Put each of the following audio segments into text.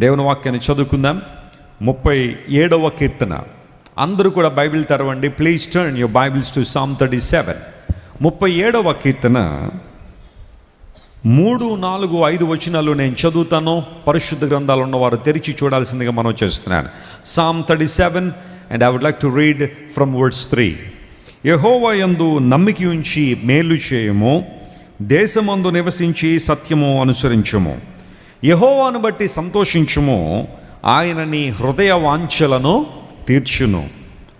దేవుని వాక్యాన్ని చదువుకుందాం. ముప్పై ఏడవ కీర్తన. అందరూ కూడా బైబిల్ తెరవండి. Please turn your Bibles to Psalm thirty seven ముప్పై ఏడవ కీర్తన. మూడు నాలుగు ఐదు వచనాలు నేను చదువుతాను. పరిశుద్ధ గ్రంథాలు ఉన్నవారు తెరిచి చూడాల్సిందిగా మనం చేస్తున్నాను. Psalm thirty seven and I would like to read from words three యహోవా యందు నమ్మిక ఉంచి మేలు చేయము. దేశమందు నివసించి సత్యము అనుసరించము. యహోవాను బట్టి సంతోషించుము. ఆయన నీ హృదయ వాంఛలను తీర్చును.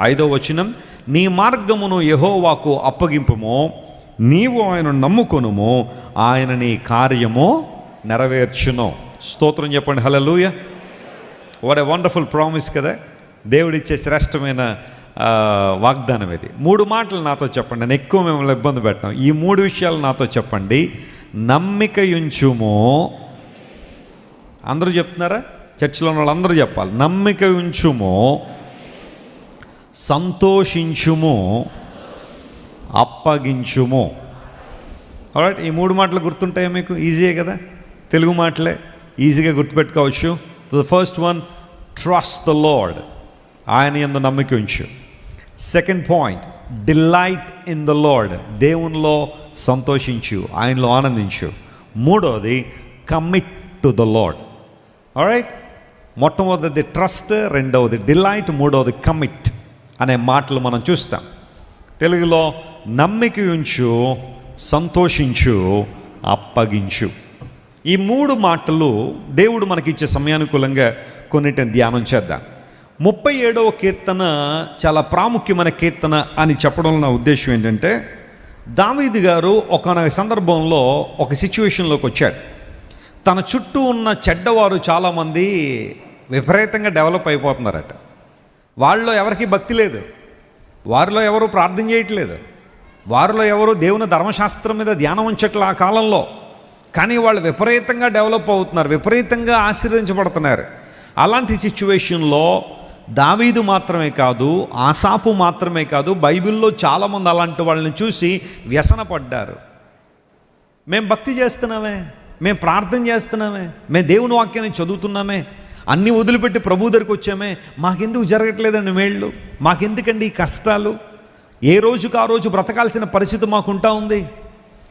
ఐదో వచనం నీ మార్గమును యహోవాకు అప్పగింపుము. నీవు ఆయన నమ్ముకొనుము. ఆయన నీ కార్యము నెరవేర్చును. స్తోత్రం చెప్పండి hallelujah what a wonderful promise కదా. దేవుడిచ్చే శ్రేష్టమైన వాగ్దానం ఇది. మూడు మాటలు నాతో చెప్పండి. నేను ఎక్కువ మిమ్మల్ని ఇబ్బంది పెట్టాం ఈ మూడు విషయాలు నాతో చెప్పండి. నమ్మికయించుము. అందరూ చెప్తున్నారా? చర్చిలో ఉన్న వాళ్ళందరూ చెప్పాలి. నమ్మిక ఉంచుము సంతోషించుము అప్పగించుము. Alright ఈ మూడు మాటలు గుర్తుంటాయా మీకు? ఈజీయే కదా? తెలుగు మాటలే. ఈజీగా గుర్తుపెట్టుకోవచ్చు. The first one trust the Lord ఆయన ఎందు నమ్మిక ఉంచు. Second point delight in the Lord దేవునిలో సంతోషించు ఆయనలో ఆనందించు. మూడవది commit to the Lord right మొట్టమొదటిది ట్రస్ట్ రెండవది డిలైట్ మూడవది కమిట్ అనే మాటలు మనం చూస్తాం. తెలుగులో నమ్మిక ఉంచు సంతోషించు అప్పగించు. ఈ మూడు మాటలు దేవుడు మనకిచ్చే సమయానుకూలంగా కొన్నిటిని ధ్యానం చేద్దాం. ముప్పై ఏడవ కీర్తన చాలా ప్రాముఖ్యమైన కీర్తన అని చెప్పడంలో నా ఉద్దేశం ఏంటంటే దావీది గారు ఒక సందర్భంలో ఒక సిచ్యువేషన్లోకి వచ్చాడు. తన చుట్టూ ఉన్న చెడ్డవారు చాలామంది విపరీతంగా డెవలప్ అయిపోతున్నారట. వాళ్ళలో ఎవరికి భక్తి లేదు. వారిలో ఎవరు ప్రార్థన చేయట్లేదు. వారిలో ఎవరు దేవుని ధర్మశాస్త్రం మీద ధ్యానం ఉంచట్లే ఆ కాలంలో. కానీ వాళ్ళు విపరీతంగా డెవలప్ అవుతున్నారు విపరీతంగా ఆశీర్వదించబడుతున్నారు. అలాంటి సిచ్యువేషన్లో దావీదు మాత్రమే కాదు ఆసాపు మాత్రమే కాదు బైబిల్లో చాలామంది అలాంటి వాళ్ళని చూసి వ్యసనపడ్డారు. మేము భక్తి చేస్తున్నామే మేము ప్రార్థన చేస్తున్నామే మేము దేవుని వాక్యాన్ని చదువుతున్నామే అన్నీ వదిలిపెట్టి ప్రభు దగ్గరికి వచ్చామే. మాకెందుకు జరగట్లేదండి మేళ్ళు? మాకెందుకండి ఈ కష్టాలు? ఏ రోజుకు ఆ రోజు బ్రతకాల్సిన పరిస్థితి మాకుంటా ఉంది?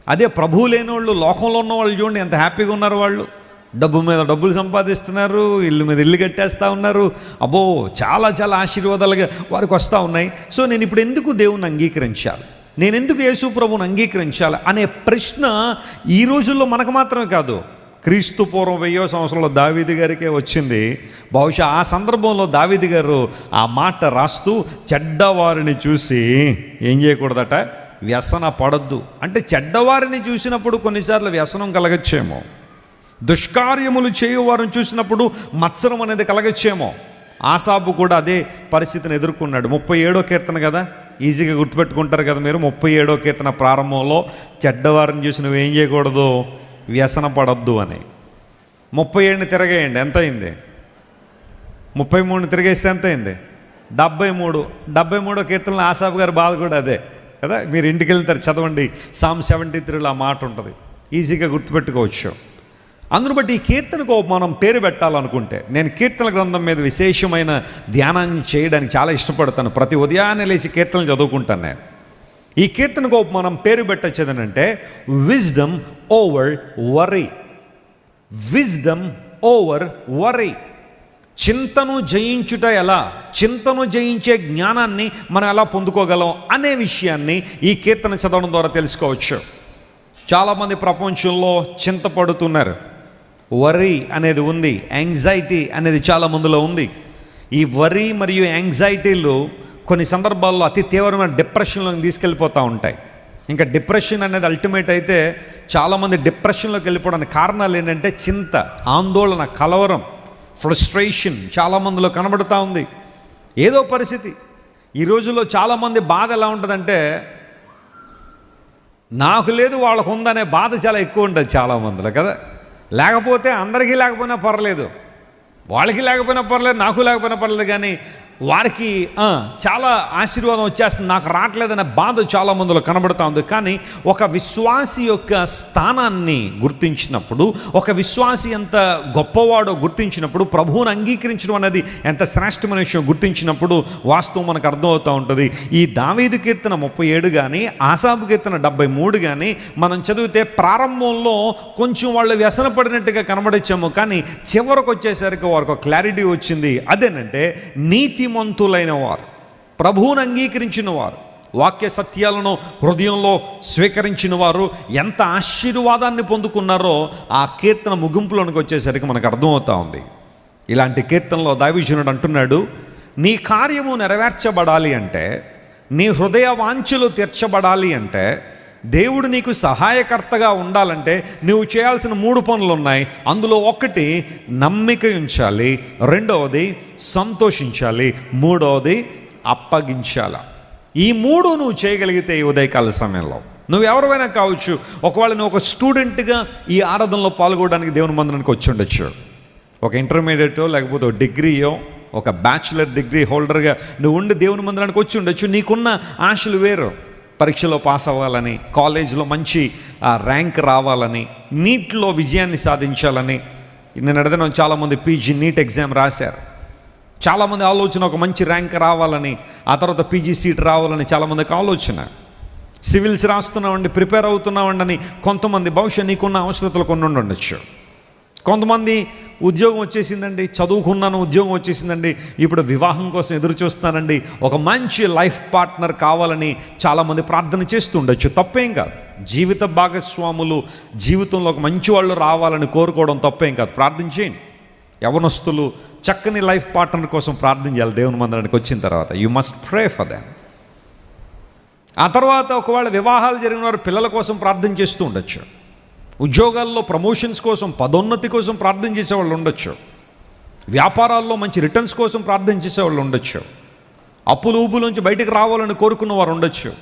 అదే ప్రభు లేని వాళ్ళు లోకంలో ఉన్న వాళ్ళు చూడండి ఎంత హ్యాపీగా ఉన్నారు వాళ్ళు. డబ్బు మీద డబ్బులు సంపాదిస్తున్నారు ఇల్లు మీద ఇల్లు కట్టేస్తూ ఉన్నారు. అబ్బో చాలా చాలా ఆశీర్వాదాలుగా వారికి వస్తూ ఉన్నాయి. సో నేను ఇప్పుడు ఎందుకు దేవుణ్ణి అంగీకరించాలి? నేను ఎందుకు యేసు ప్రభువుని అంగీకరించాలి అనే ప్రశ్న ఈ రోజుల్లో మనకు మాత్రమే కాదు. క్రీస్తు పూర్వం వెయ్యో సంవత్సరంలో దావీది గారికే వచ్చింది. బహుశా ఆ సందర్భంలో దావీది గారు ఆ మాట రాస్తూ చెడ్డవారిని చూసి ఏం చేయకూడదట? వ్యసన పడద్దు. అంటే చెడ్డవారిని చూసినప్పుడు కొన్నిసార్లు వ్యసనం కలగచ్చేమో. దుష్కార్యములు చేయువారిని చూసినప్పుడు మత్సరం అనేది కలగచ్చేమో. ఆసాబు కూడా అదే పరిస్థితిని ఎదుర్కొన్నాడు. ముప్పై ఏడో కీర్తన కదా? ఈజీగా గుర్తుపెట్టుకుంటారు కదా మీరు. ముప్పై ఏడో కీర్తన ప్రారంభంలో చెడ్డవారిని చూసి నువ్వేం చేయకూడదు? వ్యసన పడద్దు అని. ముప్పై ఏడుని తిరగేయండి ఎంత అయింది? ముప్పై మూడుని తిరిగేస్తే ఎంత అయింది? డెబ్బై మూడు. డెబ్బై మూడో కీర్తనలో ఆసాబ్ గారి బాధ కూడా అదే కదా? మీరు ఇంటికి వెళ్తారు చదవండి. సామ్ సెవెంటీ త్రీలో ఆ మాట ఉంటుంది. ఈజీగా గుర్తుపెట్టుకోవచ్చు. అందును బట్టి ఈ కీర్తనకు మనం పేరు పెట్టాలనుకుంటే నేను కీర్తన గ్రంథం మీద విశేషమైన ధ్యానాన్ని చేయడానికి చాలా ఇష్టపడతాను. ప్రతి ఉదయాన్నే లేచి కీర్తనలు చదువుకుంటాను నేను. ఈ కీర్తనకు మనం పేరు పెట్టచ్చేదనంటే wisdom over worry wisdom over worry చింతను జయించుట ఎలా? చింతను జయించే జ్ఞానాన్ని మనం ఎలా పొందుకోగలం? అనే విషయాన్ని ఈ కీర్తన చదవడం ద్వారా తెలుసుకోవచ్చు. చాలామంది ప్రపంచంలో చింతపడుతున్నారు. వరీ అనేది ఉంది యాంగ్జైటీ అనేది చాలా మందిలో ఉంది. ఈ వరీ మరియు యాంగ్జైటీలు కొన్ని సందర్భాల్లో అతి తీవ్రమైన డిప్రెషన్లోకి తీసుకెళ్ళిపోతూ ఉంటాయి. ఇంకా డిప్రెషన్ అనేది అల్టిమేట్ అయితే చాలామంది డిప్రెషన్లోకి వెళ్ళిపోవడానికి కారణాలు ఏంటంటే చింత ఆందోళన కలవరం ఫ్రస్ట్రేషన్ చాలామందిలో కనబడుతూ ఉంది. ఏదో పరిస్థితి. ఈ రోజుల్లో చాలామంది బాధ ఎలా ఉంటుందంటే నాకు లేదు వాళ్ళకు ఉందనే బాధ చాలా ఎక్కువ ఉంటుంది చాలామందిలో కదా. లేకపోతే అందరికీ లేకపోయినా పర్లేదు. వాళ్ళకి లేకపోయినా పర్లేదు నాకు లేకపోయినా పర్లేదు కానీ వారికి చాలా ఆశీర్వాదం వచ్చేస్తుంది. నాకు రావట్లేదనే బాధ చాలా మందిలో కనబడుతూ ఉంది. కానీ ఒక విశ్వాసి యొక్క స్థానాన్ని గుర్తించినప్పుడు ఒక విశ్వాసి ఎంత గొప్పవాడో గుర్తించినప్పుడు ప్రభువుని అంగీకరించడం అనేది ఎంత శ్రేష్టమైన విషయం గుర్తించినప్పుడు వాస్తవం మనకు అర్థమవుతూ ఉంటుంది. ఈ దావీదు కీర్తన ముప్పై ఏడు కానీ ఆసాబు కీర్తన డెబ్బై మూడు కానీ మనం చదివితే ప్రారంభంలో కొంచెం వాళ్ళు వ్యసన పడినట్టుగా కానీ చివరకు వచ్చేసరికి వారికి ఒక క్లారిటీ వచ్చింది. అదేనంటే నీతి నీతిమంతులైన వారు ప్రభువును అంగీకరించిన వారు వాక్య సత్యాలను హృదయంలో స్వీకరించిన వారు ఎంత ఆశీర్వాదాన్ని పొందుకున్నారో ఆ కీర్తన ముగింపులోనికి వచ్చేసరికి మనకు అర్థమవుతా ఉంది. ఇలాంటి కీర్తనలో దైవజనుడు అంటున్నాడు నీ కార్యము నెరవేర్చబడాలి అంటే నీ హృదయ వాంఛలు తీర్చబడాలి అంటే దేవుడు నీకు సహాయకర్తగా ఉండాలంటే నువ్వు చేయాల్సిన మూడు పనులు ఉన్నాయి అందులో ఒకటి నమ్మిక ఉంచాలి రెండవది సంతోషించాలి మూడవది అప్పగించాల. ఈ మూడు నువ్వు చేయగలిగితే ఈ ఉదయకాల సమయంలో. నువ్వు ఎవరివైనా కావచ్చు ఒకవేళ నువ్వు ఒక స్టూడెంట్గా ఈ ఆరాధనలో పాల్గొనడానికి దేవుని మందిరానికి వచ్చి ఉండొచ్చు. ఒక ఇంటర్మీడియటో లేకపోతే ఒక డిగ్రీయో ఒక బ్యాచులర్ డిగ్రీ హోల్డర్గా నువ్వు ఉండి దేవుని మందిరానికి వచ్చి ఉండొచ్చు. నీకున్న ఆశలు వేరు. పరీక్షలో పాస్ అవ్వాలని కాలేజీలో మంచి ఆ, ర్యాంక్ రావాలని నీట్లో విజయాన్ని సాధించాలని. నేను అడిగిన చాలామంది పీజీ నీట్ ఎగ్జామ్ రాశారు. చాలామంది ఆలోచన ఒక మంచి ర్యాంక్ రావాలని ఆ తర్వాత పీజీ సీట్ రావాలని చాలామందికి ఆలోచన. సివిల్స్ రాస్తున్నామండి ప్రిపేర్ అవుతున్నామండి అని కొంతమంది బహుశా నీకున్న అవసరతలు కొన్ని ఉండొచ్చు. కొంతమంది ఉద్యోగం వచ్చేసిందండి చదువుకున్నాను ఉద్యోగం వచ్చేసిందండి ఇప్పుడు వివాహం కోసం ఎదురు చూస్తానండి ఒక మంచి లైఫ్ పార్ట్నర్ కావాలని చాలామంది ప్రార్థన చేస్తూ ఉండొచ్చు. తప్పేం కాదు. జీవిత భాగస్వాములు జీవితంలో ఒక మంచి వాళ్ళు రావాలని కోరుకోవడం తప్పేం కాదు. ప్రార్థన చేయండి. యవనస్తులు చక్కని లైఫ్ పార్ట్నర్ కోసం ప్రార్థన చేయాలి. దేవుని మందిరానికి వచ్చిన తర్వాత. You must pray for them ఆ తర్వాత ఒకవేళ వివాహాలు జరిగిన వారు పిల్లల కోసం ప్రార్థన చేస్తూ ఉండొచ్చు. ఉద్యోగాల్లో ప్రమోషన్స్ కోసం పదోన్నతి కోసం ప్రార్థన చేసేవాళ్ళు ఉండొచ్చు. వ్యాపారాల్లో మంచి రిటర్న్స్ కోసం ప్రార్థన చేసేవాళ్ళు ఉండొచ్చు. అప్పులు ఊపులోంచి బయటకు రావాలని కోరుకున్న వారు ఉండొచ్చు.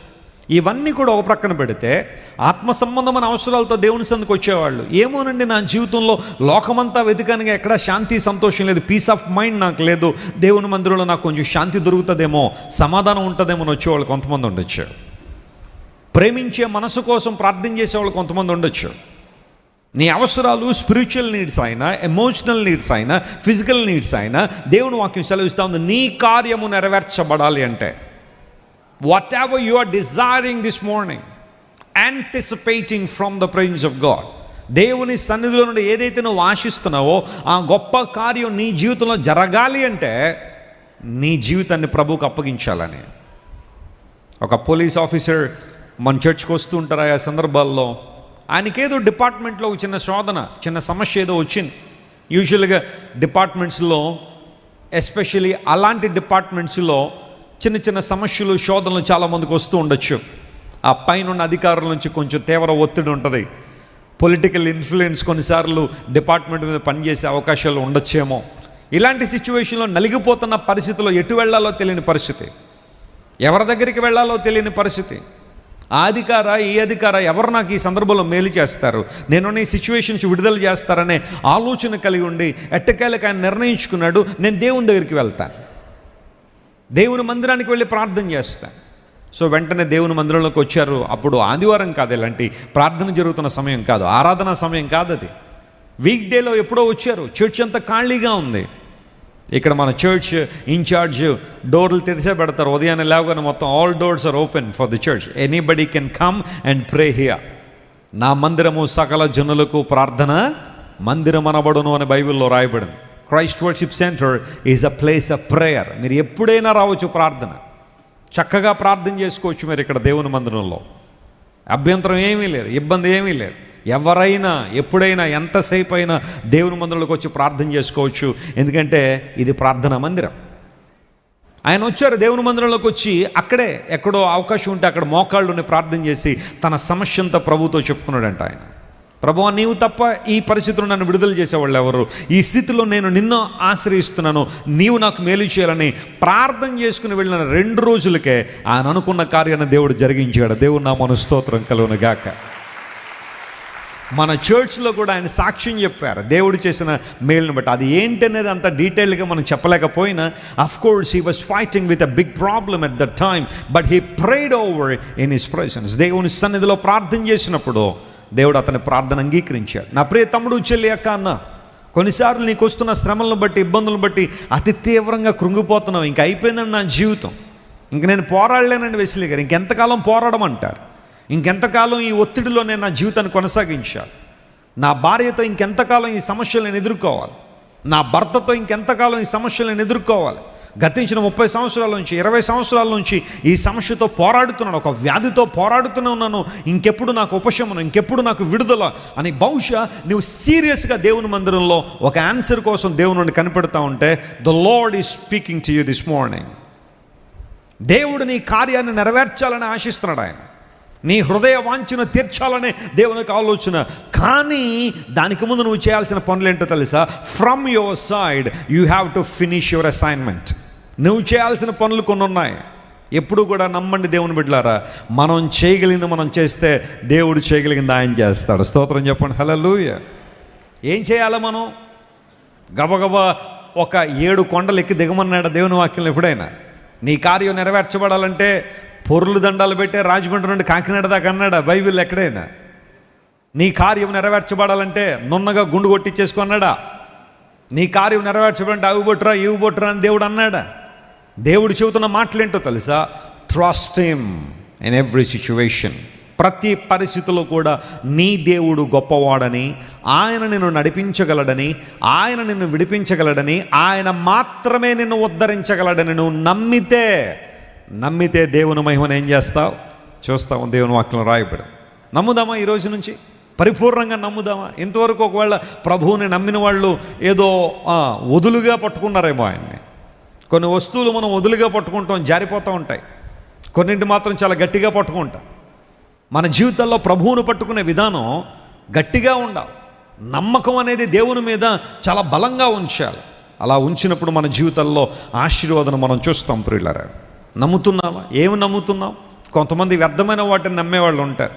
ఇవన్నీ కూడా ఒక ప్రక్కన పెడితే ఆత్మ సంబంధమైన అవసరాలతో దేవుని సందుకు వచ్చేవాళ్ళు. ఏమోనండి నా జీవితంలో లోకమంతా వెతికనగా ఎక్కడా శాంతి సంతోషం లేదు. పీస్ ఆఫ్ మైండ్ నాకు లేదు. దేవుని మందిరంలో నాకు కొంచెం శాంతి దొరుకుతుందేమో సమాధానం ఉంటుందేమో అని వచ్చేవాళ్ళు కొంతమంది ఉండొచ్చు. ప్రేమించే మనసు కోసం ప్రార్థన చేసేవాళ్ళు కొంతమంది ఉండొచ్చు. నీ అవసరాలు స్పిరిచువల్ నీడ్స్ అయినా ఎమోషనల్ నీడ్స్ అయినా ఫిజికల్ నీడ్స్ అయినా దేవుని వాక్యం సెలవిస్తూ ఉంది. నీ కార్యము నెరవేర్చబడాలి అంటే whatever you are desiring this morning anticipating from the presence of God దేవుని సన్నిధిలో నుండి ఏదైతే నువ్వు ఆశిస్తున్నావో ఆ గొప్ప కార్యం నీ జీవితంలో జరగాలి అంటే నీ జీవితాన్ని ప్రభువుకు అప్పగించాలని. ఒక పోలీస్ ఆఫీసర్ మన చర్చ్కి వస్తూ ఉంటారు ఆ సందర్భాల్లో ఆయనకేదో డిపార్ట్మెంట్లో ఒక చిన్న శోధన చిన్న సమస్య ఏదో వచ్చింది. యూజువల్గా డిపార్ట్మెంట్స్లో ఎస్పెషలీ అలాంటి డిపార్ట్మెంట్స్లో చిన్న చిన్న సమస్యలు శోధనలు చాలామందికి వస్తూ ఉండొచ్చు. ఆ పైన ఉన్న అధికారుల నుంచి కొంచెం తీవ్ర ఒత్తిడి ఉంటుంది. పొలిటికల్ ఇన్ఫ్లుయెన్స్ కొన్నిసార్లు డిపార్ట్మెంట్ మీద పనిచేసే అవకాశాలు ఉండొచ్చేమో. ఇలాంటి సిచ్యువేషన్లో నలిగిపోతున్న పరిస్థితిలో ఎటు వెళ్ళాలో తెలియని పరిస్థితి. ఎవరి దగ్గరికి వెళ్ళాలో తెలియని పరిస్థితి. ఆ అధికార ఈ అధికార ఎవరు నాకు ఈ సందర్భంలో మేలు చేస్తారు? నేను ఈ సిచ్యువేషన్స్ విడుదల చేస్తారనే ఆలోచన కలిగి ఉండి ఎట్టకేలకు ఆయన నిర్ణయించుకున్నాడు నేను దేవుని దగ్గరికి వెళ్తాను. దేవుని మందిరానికి వెళ్ళి ప్రార్థన చేస్తాను. సో వెంటనే దేవుని మందిరంలోకి వచ్చారు. అప్పుడు ఆదివారం కాదు ఇలాంటి ప్రార్థన జరుగుతున్న సమయం కాదు ఆరాధన సమయం కాదు అది వీక్ డేలో ఎప్పుడో వచ్చారు. చర్చ్ అంతా ఖాళీగా ఉంది. ఇక్కడ మన చర్చ్ ఇన్ఛార్జ్ డోర్లు తెరిసే పెడతారు. ఉదయాన్నే లేవగానే మొత్తం all doors are open for the church anybody can come and pray here నా మందిరము సకల జనులకు ప్రార్థన మందిరం అనబడును అని బైబిల్లో రాయబడింది. Christ Worship Centre is a place of prayer మీరు ఎప్పుడైనా రావచ్చు ప్రార్థన. చక్కగా ప్రార్థన చేసుకోవచ్చు మీరు ఇక్కడ దేవుని మందిరంలో. అభ్యంతరం ఏమీ లేదు ఇబ్బంది ఏమీ లేదు. ఎవరైనా ఎప్పుడైనా ఎంతసేపు అయినా దేవుని మందిరంలోకి వచ్చి ప్రార్థన చేసుకోవచ్చు. ఎందుకంటే ఇది ప్రార్థనా మందిరం. ఆయన వచ్చారు దేవుని మందిరంలోకి వచ్చి అక్కడే ఎక్కడో అవకాశం ఉంటే అక్కడ మోకాళ్ళుని ప్రార్థన చేసి తన సమస్య ప్రభుతో చెప్పుకున్నాడంట ఆయన. ప్రభు నీవు తప్ప ఈ పరిస్థితిలో నన్ను విడుదల చేసేవాళ్ళు ఎవరు? ఈ స్థితిలో నేను నిన్ను ఆశ్రయిస్తున్నాను. నీవు నాకు మేలు చేయాలని ప్రార్థన చేసుకుని వెళ్ళిన రెండు రోజులకే ఆయన అనుకున్న కార్యాన్ని దేవుడు జరిగించాడు. దేవుడు నా మనస్తోత్రం కలుగును గాక. మన చర్చ్లో కూడా ఆయన సాక్ష్యం చెప్పారు. దేవుడు చేసిన మేలును బట్టి. అది ఏంటనేది అంత డీటెయిల్గా మనం చెప్పలేకపోయినా of course he was fighting with a big problem at the time but he prayed over in his presence దేవుని సన్నిధిలో ప్రార్థన చేసినప్పుడు దేవుడు అతని ప్రార్థన అంగీకరించాడు. నా ప్రియ తమ్ముడు చెల్లి అక్క అన్న కొన్నిసార్లు నీకు వస్తున్న శ్రమలను బట్టి ఇబ్బందులను బట్టి అతి తీవ్రంగా కృంగిపోతున్నావు. ఇంక అయిపోయిందండి నా జీవితం. ఇంక నేను పోరాడలేనండి వెసిలి గారు. ఇంకెంతకాలం పోరాడమంటారు? ఇంకెంతకాలం ఈ ఒత్తిడిలో నేను నా జీవితాన్ని కొనసాగించాలి నా భార్యతో ఇంకెంతకాలం ఈ సమస్యలను ఎదుర్కోవాలి? నా భర్తతో ఇంకెంతకాలం ఈ సమస్యలను ఎదుర్కోవాలి? గతించిన ముప్పై సంవత్సరాల నుంచి ఇరవై సంవత్సరాల నుంచి ఈ సమస్యతో పోరాడుతున్నాను. ఒక వ్యాధితో పోరాడుతూనే ఉన్నాను. ఇంకెప్పుడు నాకు ఉపశమనం ఇంకెప్పుడు నాకు విడుదల అని బహుశా నువ్వు సీరియస్గా దేవుని మందిరంలో ఒక ఆన్సర్ కోసం దేవుని కనిపెడతా ఉంటే the Lord is speaking to you this morning దేవుడు నీ కార్యాన్ని నెరవేర్చాలని ఆశిస్తున్నాడు ఆయన. నీ హృదయ వాంఛను తీర్చాలనే దేవునికి ఆలోచన. కానీ దానికి ముందు నువ్వు చేయాల్సిన పనులు ఏంటో తెలుసా? From your side you have to finish your assignment నువ్వు చేయాల్సిన పనులు కొన్ని ఉన్నాయి. ఎప్పుడు కూడా నమ్మండి దేవుని బిడ్డలారా మనం చేయగలిగింది మనం చేస్తే దేవుడు చేయగలిగింది ఆయన చేస్తాడు. స్తోత్రం చెప్పండి. హలో ఏం చేయాలి మనం? గబగబా ఒక ఏడు కొండలు ఎక్కి దిగమన్నాడు దేవుని వాక్యం ఎప్పుడైనా? నీ కార్యం నెరవేర్చబడాలంటే పొర్లు దండాలు పెట్టే రాజమండ్రి నుండి కాకినాడ దాకా అన్నాడా? బైబిల్ ఎక్కడైనా? నీ కార్యం నెరవేర్చబడాలంటే నున్నగా గుండు కొట్టించేసుకున్నాడా నీ కార్యం నెరవేర్చబడంటే అవి బొట్టురా ఇవి బొట్టురా అని దేవుడు అన్నాడా? దేవుడు చెబుతున్న మాటలేంటో తెలుసా? Trust him in every situation ప్రతి పరిస్థితిలో కూడా నీ దేవుడు గొప్పవాడని ఆయన నిన్ను నడిపించగలడని ఆయన నిన్ను విడిపించగలడని ఆయన మాత్రమే నిన్ను ఉద్ధరించగలడని నువ్వు నమ్మితే నమ్మితే దేవుని మహిమను ఏం చేస్తావు? చూస్తావు దేవుని వాక్యం రాయబడి. నమ్ముదామా ఈ రోజు నుంచి? పరిపూర్ణంగా నమ్ముదామా? ఇంతవరకు ఒకవేళ ప్రభువుని నమ్మిన వాళ్ళు ఏదో వదులుగా పట్టుకున్నారేమో ఆయన్ని. కొన్ని వస్తువులు మనం వదులుగా పట్టుకుంటాం జారిపోతూ ఉంటాయి. కొన్నింటి మాత్రం చాలా గట్టిగా పట్టుకుంటాం. మన జీవితాల్లో ప్రభువును పట్టుకునే విధానం గట్టిగా ఉండాలి. నమ్మకం అనేది దేవుని మీద చాలా బలంగా ఉంచాలి. అలా ఉంచినప్పుడు మన జీవితంలో ఆశీర్వాదం మనం చూస్తాం ప్రియులరా. నమ్ముతున్నావా? ఏమి నమ్ముతున్నావు? కొంతమంది వ్యర్థమైన వాటిని నమ్మేవాళ్ళు ఉంటారు.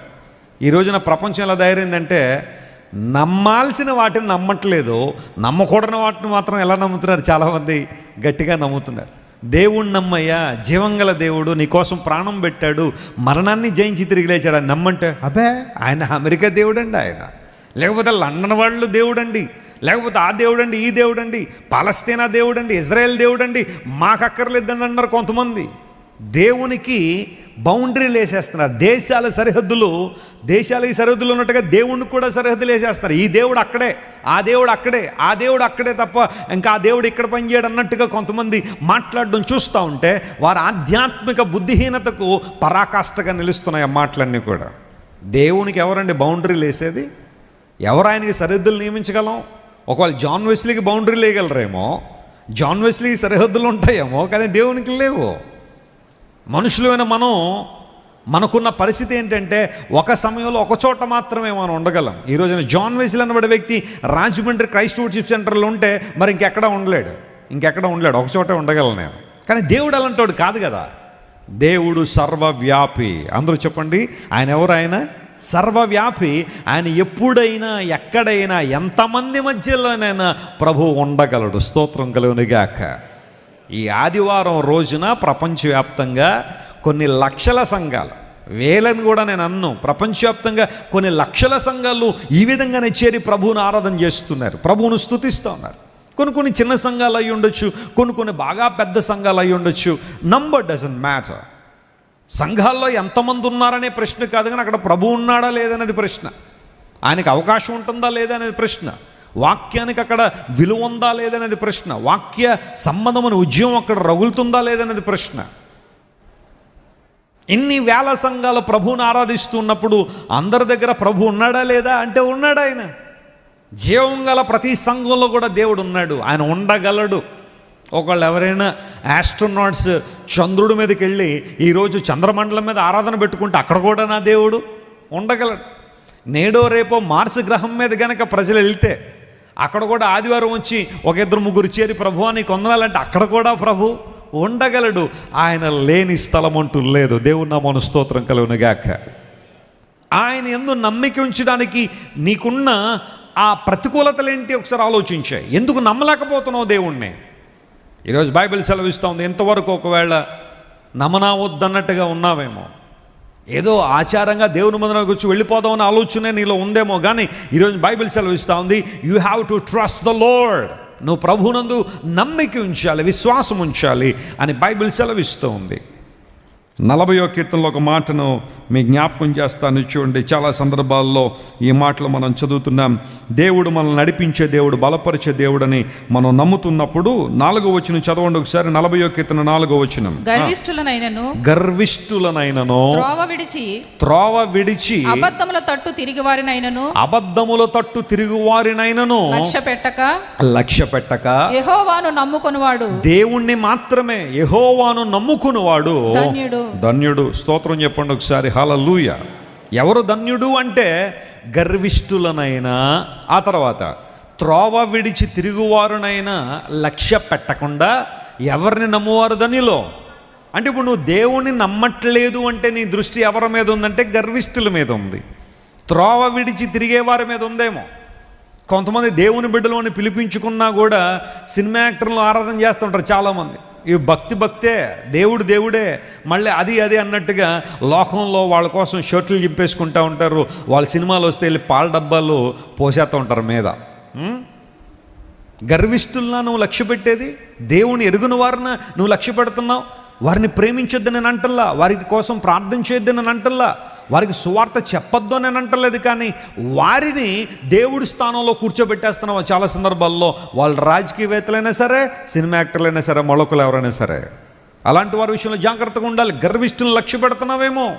ఈ రోజున ప్రపంచం ఎలా తయారైందంటే నమ్మాల్సిన వాటిని నమ్మట్లేదు నమ్మకూడని వాటిని మాత్రం ఎలా నమ్ముతున్నారు? చాలామంది గట్టిగా నమ్ముతున్నారు. దేవుణ్ణి నమ్మయ్యా జీవంగల దేవుడు నీకోసం ప్రాణం పెట్టాడు మరణాన్ని జయించి తిరిగి లేచాడు అని నమ్మంటే అబే ఆయన అమెరికా దేవుడండి ఆయన. లేకపోతే లండన్ వాళ్ళు దేవుడండి. లేకపోతే ఆ దేవుడండి ఈ దేవుడండి. పాలస్తీనా దేవుడండి ఇజ్రాయెల్ దేవుడండి. మాకు అక్కర్లేదండి అన్నారు కొంతమంది. దేవునికి బౌండరీలు వేసేస్తున్నారు దేశాల సరిహద్దులు దేశాలకి సరిహద్దులు ఉన్నట్టుగా దేవుడికి కూడా సరిహద్దులు వేసేస్తారు ఈ దేవుడు అక్కడే ఆ దేవుడు అక్కడే ఆ దేవుడు అక్కడే తప్ప ఇంకా ఆ దేవుడు ఇక్కడ పనిచేయడు అన్నట్టుగా కొంతమంది మాట్లాడడం చూస్తూ ఉంటే వారి ఆధ్యాత్మిక బుద్ధిహీనతకు పరాకాష్ఠగా నిలుస్తున్నాయి ఆ మాటలన్నీ కూడా. దేవునికి ఎవరండి బౌండరీలు వేసేది ఎవరు ఆయనకి సరిహద్దులు నియమించగలం? ఒకవేళ జాన్ వెస్లీకి బౌండరీ వేయగలరేమో జాన్ వెస్లీకి సరిహద్దులు ఉంటాయేమో కానీ దేవునికి లేవు. మనుషులైన మనం మనకున్న పరిస్థితి ఏంటంటే ఒక సమయంలో ఒక చోట మాత్రమే మనం ఉండగలం. ఈ రోజున జాన్ వెసిల్ అనబడే వ్యక్తి రాజమండ్రి క్రైస్ట్ వర్షిప్ సెంటర్లో ఉంటే మరి ఇంకెక్కడ ఉండలేడు. ఇంకెక్కడ ఉండలేడు. ఒక చోటే ఉండగలను నేను. కానీ దేవుడు అలాంటోడు కాదు కదా. దేవుడు సర్వవ్యాపి. అందరూ చెప్పండి ఆయన ఎవరు ఆయన? సర్వవ్యాపి. ఆయన ఎప్పుడైనా ఎక్కడైనా ఎంతమంది మధ్యలోనైనా ప్రభు ఉండగలడు. స్తోత్రం కలుగునిగాక. ఈ ఆదివారం రోజున ప్రపంచవ్యాప్తంగా కొన్ని లక్షల సంఘాలు వేలని కూడా నేను అన్ను ప్రపంచవ్యాప్తంగా కొన్ని లక్షల సంఘాలు ఈ విధంగానే చేరి ప్రభువును ఆరాధన చేస్తున్నారు ప్రభువును స్తుతిస్తూ ఉన్నారు. కొన్ని కొన్ని చిన్న సంఘాలు అయి ఉండొచ్చు కొన్ని కొన్ని బాగా పెద్ద సంఘాలు అయి ఉండొచ్చు. నంబర్ డజన్ మ్యాటర్ సంఘాల్లో ఎంతమంది ఉన్నారనే ప్రశ్న కాదు కానీ అక్కడ ప్రభు ఉన్నాడా లేదనేది ప్రశ్న. ఆయనకు అవకాశం ఉంటుందా లేదా అనేది ప్రశ్న. వాక్యానికి అక్కడ విలువ ఉందా లేదనేది ప్రశ్న. వాక్య సంబంధమైన ఉద్యమం అక్కడ రగులుతుందా లేదనేది ప్రశ్న. ఇన్ని వేల సంఘాలు ప్రభువుని ఆరాధిస్తున్నప్పుడు అందరి దగ్గర ప్రభు ఉన్నాడా లేదా అంటే ఉన్నాడు ఆయన. జీవం గల ప్రతి సంఘంలో కూడా దేవుడు ఉన్నాడు. ఆయన ఉండగలడు. ఒకళ్ళు ఎవరైనా ఆస్ట్రోనాట్స్ చంద్రుడి మీదకి వెళ్ళి ఈరోజు చంద్రమండలం మీద ఆరాధన పెట్టుకుంటే అక్కడ కూడా నా దేవుడు ఉండగలడు. నేడో రేపో మార్స్ గ్రహం మీద కనుక ప్రజలు వెళ్తే అక్కడ కూడా ఆదివారం వచ్చి ఒక ఇద్దరు ముగ్గురు చేరి ప్రభు అని కొందనాలంటే అక్కడ కూడా ప్రభు ఉండగలడు. ఆయన లేని స్థలం అంటూ లేదు. దేవుడు నా మన స్తోత్రం కలుగునుగాక. ఆయన ఎందు నమ్మిక ఉంచడానికి నీకున్న ఆ ప్రతికూలతలేంటి ఒకసారి ఆలోచించాయి ఎందుకు నమ్మలేకపోతున్నావు దేవుణ్ణి? ఈరోజు బైబిల్ సెలవిస్తూ ఉంది. ఇంతవరకు ఒకవేళ నమనా వద్దన్నట్టుగా ఉన్నావేమో. ఏదో ఆచారంగా దేవుని మందిరానికి వచ్చి వెళ్ళిపోదామని ఆలోచనే నీలో ఉందేమో కానీ ఈరోజు బైబిల్ సెలవిస్తూ ఉంది you have to trust the Lord నువ్వు ప్రభునందు నమ్మిక ఉంచాలి విశ్వాసం ఉంచాలి అని బైబిల్ సెలవిస్తూ ఉంది నలభయో కీర్తనలో ఒక మాటను మీ జ్ఞాపకం చేస్తాను చూడండి. చాలా సందర్భాల్లో ఈ మాటలు మనం చదువుతున్నాం. దేవుడు మనల్ని నడిపించే దేవుడు బలపరిచే దేవుడని మనం నమ్ముతున్నప్పుడు నాలుగో వచ్చిన చదవండి ఒకసారి. నలభయో కీర్తన నాలుగో వచనం. గర్విష్ఠులనైనను గర్విష్ఠులనైనను త్రోవ విడిచి త్రోవ విడిచి అబద్ధముల తట్టు తిరిగి వారినైనను అబద్ధముల తట్టు తిరుగువారినైనను లక్ష్య పెట్టక లక్ష్య పెట్టక యెహోవాను నమ్ముకొనువాడు. దేవుణ్ణి మాత్రమే యెహోవాను నమ్ముకునివాడు. ధన్యుడు. ధన్యుడు. స్తోత్రం చెప్పండి ఒకసారి. హలలుయ ఎవరు ధన్యుడు అంటే గర్విష్ఠులనైనా ఆ తర్వాత త్రోవ విడిచి తిరుగువారునైనా లక్ష్య పెట్టకుండా ఎవరిని నమ్మువారు ధనిలో? అంటే ఇప్పుడు నువ్వు దేవుణ్ణి నమ్మట్లేదు అంటే నీ దృష్టి ఎవరి మీద ఉందంటే గర్విష్ఠుల మీద ఉంది. త్రోవ విడిచి తిరిగేవారి మీద ఉందేమో? కొంతమంది దేవుని బిడ్డలోని పిలిపించుకున్నా కూడా సినిమా యాక్టర్లు ఆరాధన చేస్తుంటారు చాలామంది. ఇవి భక్తి భక్తే దేవుడు దేవుడే మళ్ళీ అది అది అన్నట్టుగా లోకంలో వాళ్ళ కోసం షర్ట్లు చింపేసుకుంటూ ఉంటారు. వాళ్ళ సినిమాలు వస్తే వెళ్ళి పాల డబ్బాలు పోసేస్తూ ఉంటారు మీద. ఉం? గర్విష్ఠుల్లా నువ్వు లక్ష్య పెట్టేది? దేవుని ఎరుగున వారిన నువ్వు లక్ష్య పెడుతున్నావు? వారిని ప్రేమించొద్దు నేను అంటల్లా? వారి కోసం ప్రార్థన చేయొద్దు నేను అంటల్లా? వారికి సువార్త చెప్పొద్దు అని అంటలేదు కానీ వారిని దేవుడి స్థానంలో కూర్చోబెట్టేస్తున్నాం చాలా సందర్భాల్లో. వాళ్ళు రాజకీయవేత్తలైనా సరే సినిమా యాక్టర్లైనా సరే మొలకలు ఎవరైనా సరే. అలాంటి వారి విషయంలో జాగ్రత్తగా ఉండాలి. గర్విష్ఠులను లక్ష్య పెడుతున్నావేమో.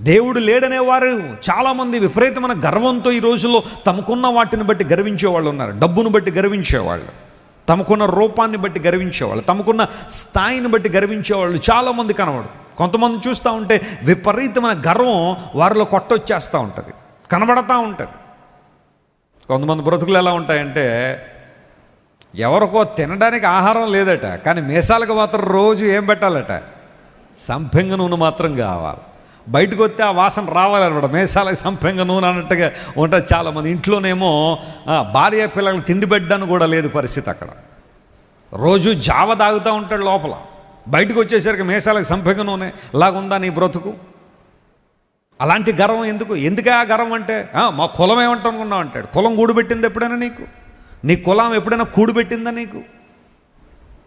దేవుడు లేడనే వారు చాలామంది విపరీతమైన గర్వంతో ఈ రోజుల్లో తమకున్న వాటిని బట్టి గర్వించే వాళ్ళు ఉన్నారు. డబ్బును బట్టి గర్వించేవాళ్ళు. తమకున్న రూపాన్ని బట్టి గర్వించేవాళ్ళు తమకున్న స్థాయిని బట్టి గర్వించేవాళ్ళు చాలామంది కనబడదు కొంతమంది చూస్తూ ఉంటే విపరీతమైన గర్వం వారిలో కొట్టొచ్చేస్తూ ఉంటుంది కనబడతా ఉంటుంది. కొంతమంది బ్రతుకులు ఎలా ఉంటాయంటే ఎవరికో తినడానికి ఆహారం లేదట కానీ మీసాలకు మాత్రం రోజు ఏం పెట్టాలట? సంపెంగ నూనె మాత్రం కావాలి. బయటకు వస్తే ఆ వాసన రావాలన్నమాట మేసాలకు సంపెంగ నూనె అన్నట్టుగా ఉంటుంది. చాలామంది ఇంట్లోనేమో భార్య పిల్లలకు తిండి పెట్టడానికి కూడా లేదు పరిస్థితి అక్కడ. రోజు జావ తాగుతూ ఉంటాడు లోపల. బయటకు వచ్చేసరికి మేసాలకు సంపెంగ నూనె లాగుందా నీ బ్రతుకు? అలాంటి గర్వం ఎందుకు? ఎందుకే ఆ గర్వం అంటే మా కులం ఏమంటనుకున్నావు అంటాడు. కులం కూడుబెట్టింది ఎప్పుడైనా నీకు? నీ కులం ఎప్పుడైనా కూడుబెట్టిందా నీకు?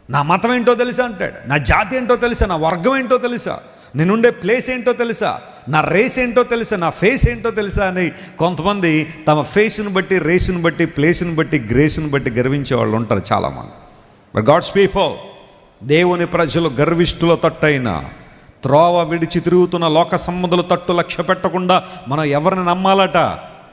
నా మతం ఏంటో తెలుసా అంటాడు. నా జాతి ఏంటో తెలుసా? నా వర్గం ఏంటో తెలుసా? నేనుండే ప్లేస్ ఏంటో తెలుసా? నా రేస్ ఏంటో తెలుసా? నా ఫేస్ ఏంటో తెలుసా అని కొంతమంది తమ ఫేస్ను బట్టి రేసును బట్టి ప్లేస్ను బట్టి గ్రేస్ను బట్టి గర్వించే వాళ్ళు ఉంటారు చాలామంది. బట్ గాడ్స్ పీపుల్ దేవుని ప్రజలు గర్విష్ఠుల తట్టైన త్రోవ విడిచి తిరుగుతున్న లోక సంబంధుల తట్టు లక్ష్య పెట్టకుండా మనం ఎవరిని నమ్మాలట?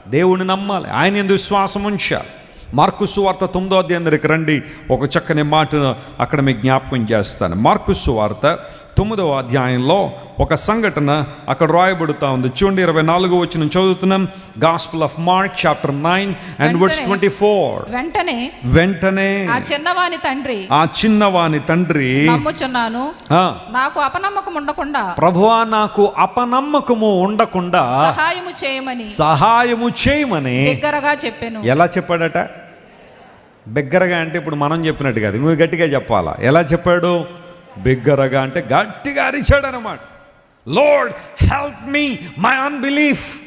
దేవుని నమ్మాలి. ఆయన ఎందుకు విశ్వాసం ఉంచాలి మార్కు సువార్త తొమ్మిదో అధ్యాయం దగ్గరికి రండి. ఒక చక్కని మాటను అక్కడ మీకు జ్ఞాపకం చేస్తాను. మార్కు సువార్త తొమ్మిదవ అధ్యాయంలో ఒక సంఘటన అక్కడ రాయబడుతా ఉంది. చూడండి ఇరవై నాలుగో వచ్చిన చదువుతున్నాం. Gospel of Mark chapter nine and words twenty four వెంటనే వెంటనే ఆ చిన్నవాని తండ్రి ఆ చిన్నవాని తండ్రి నమ్ముచున్నాను. నాకు అపనమ్మకం ఉండకుండా ప్రభువా నాకు అపనమ్మకము ఉండకుండా సహాయము చేయమని సహాయము చేయమని బిగ్గరగా చెప్పాను. ఎలా చెప్పాడట? బిగ్గరగా అంటే ఇప్పుడు మనం చెప్పినట్టు కాదు. ఇంకో గట్టిగా చెప్పాలా? ఎలా చెప్పాడు? బిగ్గరగా అంటే గట్టిగా అరిచాడు అనమాట Lord help me my unbelief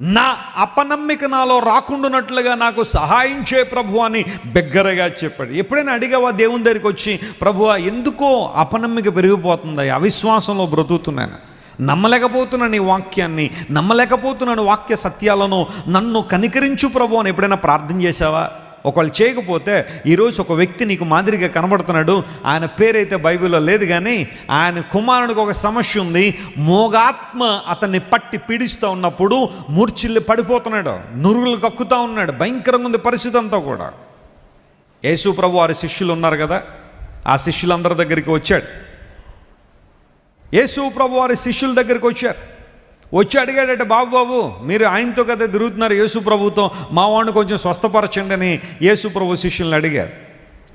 నా అపనమ్మిక నాలో రాకుండానట్లుగా నాకు సహాయం చే ప్రభు అని బిగ్గరగా చెప్పాడు. ఎప్పుడైనా అడిగావా దేవుని దగ్గరికి వచ్చి ప్రభువా ఎందుకో అపనమ్మిక పెరిగిపోతుంది అవిశ్వాసంలో బ్రతుకుతున్నాను. నమ్మలేకపోతున్నాను నీ వాక్యాన్ని నమ్మలేకపోతున్నాను వాక్య సత్యాలను నన్ను కనికరించు ప్రభు అని ఎప్పుడైనా ప్రార్థన చేశావా? ఒకళ్ళు చేయకపోతే ఈరోజు ఒక వ్యక్తి నీకు మాదిరిగా కనబడుతున్నాడు ఆయన పేరైతే బైబిల్లో లేదు కానీ ఆయన కుమారుడికి ఒక సమస్య ఉంది. మోగాత్మ అతన్ని పట్టి పీడిస్తూ ఉన్నప్పుడు మూర్చిల్లి పడిపోతున్నాడు నురుగులు కక్కుతూ ఉన్నాడు భయంకరంగా ఉంది పరిస్థితి అంతా కూడా. యేసు ప్రభు వారి శిష్యులు ఉన్నారు కదా ఆ శిష్యులందరి దగ్గరికి వచ్చాడు. యేసు ప్రభు వారి శిష్యుల దగ్గరికి వచ్చారు. వచ్చి అడిగాడట బాబు బాబు మీరు ఆయనతో కదా తిరుగుతున్నారు యేసు ప్రభుతో మా వాడిని కొంచెం స్వస్థపరచండి అని యేసు ప్రభు శిష్యులను అడిగారు.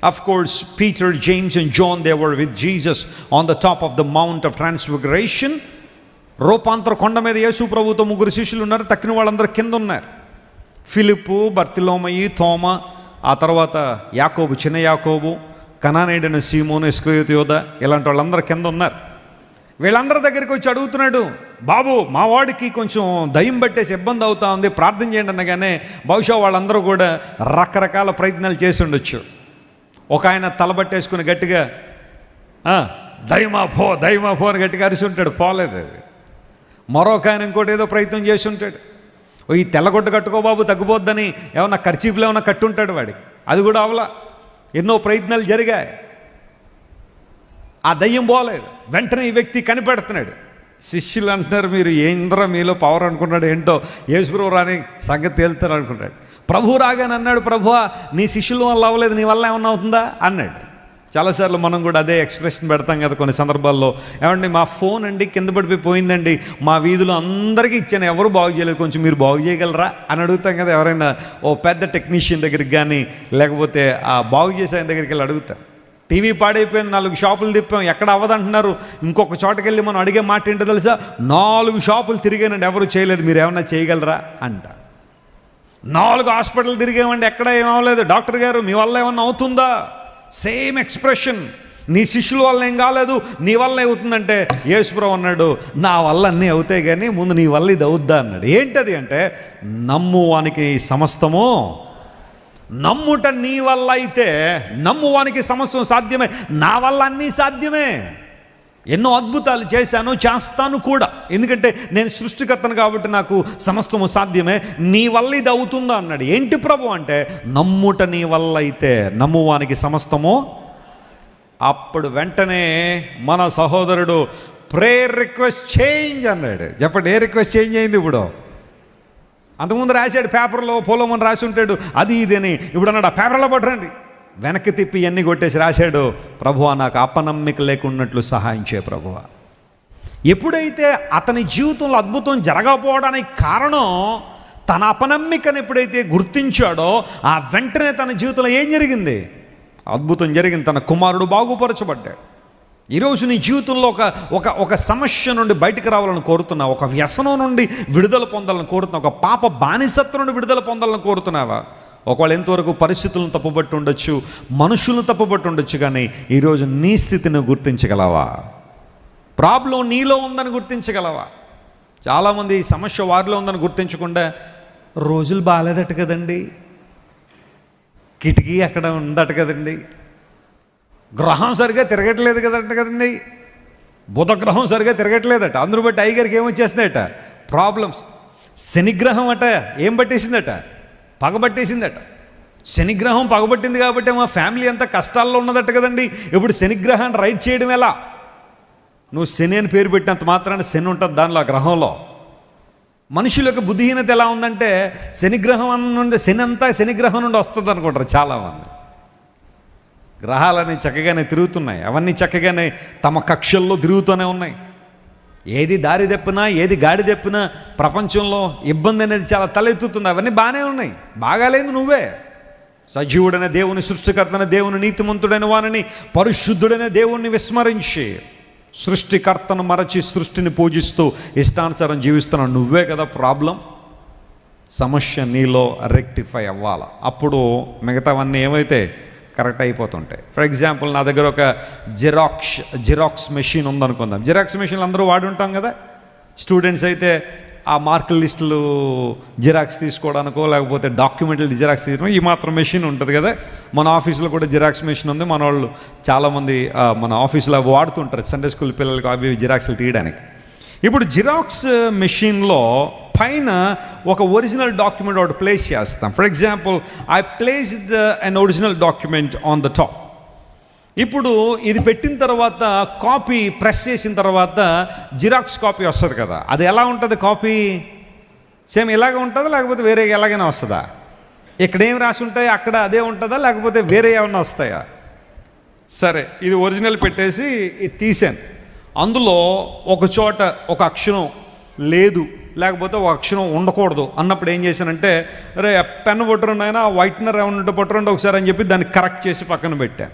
Of course Peter James and John they were with Jesus on the top of the mount of transfiguration రూపాంతర కొండ మీద యేసు ప్రభుతో ముగ్గురు శిష్యులు ఉన్నారు తక్కిన వాళ్ళందరూ కింద ఉన్నారు ఫిలిప్పు బర్తిలోమయి తోమ ఆ తర్వాత యాకోబు చిన్న యాకోబు కనానేడైన సీమోను ఇస్క్రయోత్ యోధ ఇలాంటి వాళ్ళందరూ కింద ఉన్నారు వీళ్ళందరి దగ్గరికి వచ్చి అడుగుతున్నాడు బాబు మా వాడికి కొంచెం దయ్యం పట్టేసి ఇబ్బంది అవుతా ఉంది ప్రార్థన చేయండి అనగానే బహుశా వాళ్ళందరూ కూడా రకరకాల ప్రయత్నాలు చేసి ఉండొచ్చు. ఒక ఆయన తలబట్టేసుకుని గట్టిగా "ఆ, దయ్యమా పో దయ్యమా పో అని గట్టిగా అరిసి ఉంటాడు పోలేదు అది. మరొక ఆయన ఇంకోటి ఏదో ప్రయత్నం చేసి ఉంటాడు. ఈ తెల్లగొడ్డ కట్టుకో బాబు తగ్గిపోద్దని ఏమన్నా ఖర్చీపులో ఏమన్నా కట్టుంటాడు వాడికి. అది కూడా అవలా. ఎన్నో ప్రయత్నాలు జరిగాయి. ఆ దయ్యం పోలేదు. వెంటనే ఈ వ్యక్తి కనిపెడుతున్నాడు. శిష్యులు అంటున్నారు మీరు ఏంద్ర మీలో పవర్ అనుకున్నాడు? ఏంటో యేసుప్రభు రాని సంగతి తేలుతారు అనుకున్నాడు ప్రభు రాగానే అన్నాడు ప్రభువా నీ శిష్యుల వల్ల అవ్వలేదు నీ వల్ల ఏమన్నా అవుతుందా? అన్నాడు. చాలాసార్లు మనం కూడా అదే ఎక్స్ప్రెషన్ పెడతాం కదా కొన్ని సందర్భాల్లో. ఏమండి మా ఫోన్ అండి కింద పడిపోయి పోయిందండి. మా వీధిలో అందరికీ ఇచ్చాను. ఎవరు బాగు చేయలేదు. కొంచెం మీరు బాగు చేయగలరా? అని అడుగుతాం కదా ఎవరైనా. ఓ పెద్ద టెక్నీషియన్ దగ్గరికి కానీ లేకపోతే ఆ బాగు చేసే ఆయన దగ్గరికి వెళ్ళి అడుగుతారు. టీవీ పాడైపోయింది నాలుగు షాపులు తిప్పాం. ఎక్కడ అవ్వదంటున్నారు? ఇంకొక చోటకి వెళ్ళి మనం అడిగే మాట ఏంటో తెలుసా? నాలుగు షాపులు తిరిగానండి ఎవరు చేయలేదు. మీరు ఏమన్నా చేయగలరా? అంట. నాలుగు హాస్పిటల్ తిరిగామండి ఎక్కడ ఏమవ్వలేదు డాక్టర్ గారు మీ వల్ల ఏమన్నా అవుతుందా? Same expression. నీ శిష్యుల వల్ల ఏం కాలేదు. నీ వల్ల అవుతుందంటే యేసుప్రభు అన్నాడు నా వల్ల అన్నీ అవుతాయి కానీ ముందు నీ వల్ల ఇది అవుద్దా? అన్నాడు. ఏంటది అంటే నమ్ము వానికి సమస్తము నమ్ముట నీ వల్ల అయితే నమ్మువానికి సమస్య సాధ్యమే. నా వల్ల అన్నీ సాధ్యమే. ఎన్నో అద్భుతాలు చేశాను చేస్తాను కూడా. ఎందుకంటే నేను సృష్టికర్తను కాబట్టి నాకు సమస్తము సాధ్యమే. నీ వల్ల ఇది అవుతుందా అన్నాడు. ఏంటి ప్రభు అంటే నమ్ముట నీ వల్ల అయితే నమ్మువానికి సమస్తము అప్పుడు వెంటనే మన సహోదరుడు ప్రేయర్ రిక్వెస్ట్ చేంజ్ అన్నాడు. చెప్పండి ఏ రిక్వెస్ట్ చేంజ్ అయింది ఇప్పుడు? అంతకుముందు రాశాడు పేపర్లో పొలమని రాసి ఉంటాడు. అది ఇది అని ఇప్పుడు అన్నాడు ఆ పేపర్లో పట్టరండి వెనక్కి తిప్పి ఇవన్నీ కొట్టేసి రాశాడు. ప్రభువా నాకు అపనమ్మిక లేకున్నట్లు సహాయం చేయ ఎప్పుడైతే అతని జీవితంలో అద్భుతం జరగకపోవడానికి కారణం తన అపనమ్మికను ఎప్పుడైతే గుర్తించాడో ఆ వెంటనే తన జీవితంలో ఏం జరిగింది? అద్భుతం జరిగింది. తన కుమారుడు బాగుపరచబడ్డాడు. ఈరోజు నీ జీవితంలో ఒక ఒక ఒక సమస్య నుండి బయటకు రావాలని కోరుతున్నావు? ఒక వ్యసనం నుండి విడుదల పొందాలని కోరుతున్నావు? ఒక పాప బానిసత్వం నుండి విడుదల పొందాలని కోరుతున్నావా? ఒకవేళ ఎంతవరకు పరిస్థితులను తప్పుబట్టి ఉండొచ్చు మనుషులను తప్పుబట్టి ఉండొచ్చు కానీ ఈరోజు నీ స్థితిని గుర్తించగలవా? ప్రాబ్లం నీలో ఉందని గుర్తించగలవా? చాలామంది ఈ సమస్య వారిలో ఉందని గుర్తించకుండా రోజులు బాగాలేదట కదండి. కిటికీ అక్కడ ఉందట కదండి. గ్రహం సరిగా తిరగట్లేదు కదట కదండి. బుధగ్రహం సరిగా తిరగట్లేదట. అందరూ బట్టి ఐగర్కి ఏమొచ్చేసిందట ప్రాబ్లమ్స్ శనిగ్రహం అట ఏం పట్టేసిందట? పగబట్టేసిందట శనిగ్రహం పగబట్టింది కాబట్టి మా ఫ్యామిలీ అంతా కష్టాల్లో ఉన్నదట కదండి. ఇప్పుడు శనిగ్రహాన్ని రైట్ చేయడం ఎలా? నువ్వు శని అని పేరు పెట్టినంత మాత్రాన శని ఉంటుంది దానిలో ఆ గ్రహంలో. మనుషుల యొక్క బుద్ధిహీనత ఎలా ఉందంటే శనిగ్రహం నుండి శని అంతా శనిగ్రహం నుండి వస్తుంది అనుకుంటారు చాలామంది. గ్రహాలన్నీ చక్కగానే తిరుగుతున్నాయి. అవన్నీ చక్కగానే తమ కక్షల్లో తిరుగుతూనే ఉన్నాయి. ఏది దారి తెప్పినా ఏది గాడి తెప్పినా ప్రపంచంలో ఇబ్బంది అనేది చాలా తలెత్తుతుంది. అవన్నీ బాగానే ఉన్నాయి. బాగాలేదు నువ్వే. సజీవుడైన దేవుని సృష్టికర్తన దేవుని నీతిమంతుడైన వానిని పరిశుద్ధుడైన దేవుణ్ణి విస్మరించి సృష్టికర్తను మరచి సృష్టిని పూజిస్తూ ఇష్టానుసారం జీవిస్తున్నావు నువ్వే కదా ప్రాబ్లం? సమస్య నీలో రెక్టిఫై అవ్వాలి. అప్పుడు మిగతావన్నీ ఏమైతే కరెక్ట్ అయిపోతుంటాయి. ఫర్ ఎగ్జాంపుల్ నా దగ్గర ఒక జిరాక్స్ జిరాక్స్ మెషిన్ ఉందనుకుందాం. జిరాక్స్ మెషిన్లు అందరూ వాడి ఉంటాం కదా? స్టూడెంట్స్ అయితే ఆ మార్కుల లిస్టులు జిరాక్స్ తీసుకోవడానికో లేకపోతే డాక్యుమెంట్లు జిరాక్స్ తీసుకోవడం ఈ మాత్రం మెషిన్ ఉంటుంది కదా? మన ఆఫీస్లో కూడా జిరాక్స్ మెషిన్ ఉంది. మన వాళ్ళు చాలామంది మన ఆఫీస్లో వాడుతుంటారు. సండే స్కూల్ పిల్లలకి అవి జిరాక్స్లు తీయడానికి. ఇప్పుడు జిరాక్స్ మెషిన్లో పైన ఒక ఒరిజినల్ డాక్యుమెంట్ ఒకటి ప్లేస్ చేస్తాం. For example I place the an original document on the top ఇప్పుడు ఇది పెట్టిన తర్వాత కాపీ ప్రెస్ చేసిన తర్వాత జిరాక్స్ కాపీ వస్తుంది కదా. అది ఎలా ఉంటుంది కాపీ? సేమ్ ఇలాగ ఉంటుందా? లేకపోతే వేరే ఎలాగైనా వస్తుందా? ఇక్కడ ఏం రాసి ఉంటాయి అక్కడ అదే ఉంటుందా? లేకపోతే వేరే ఏమైనా వస్తాయా? సరే ఇది ఒరిజినల్ పెట్టేసి ఇది తీసాను. అందులో ఒక చోట ఒక అక్షరం లేదు లేకపోతే ఒక అక్షరం ఉండకూడదు అన్నప్పుడు ఏం చేశానంటే రే పెన్ పట్టురండి అయినా వైట్నర్ ఏమన్నా పట్టురండి ఒకసారి అని చెప్పి దాన్ని కరెక్ట్ చేసి పక్కన పెట్టాను.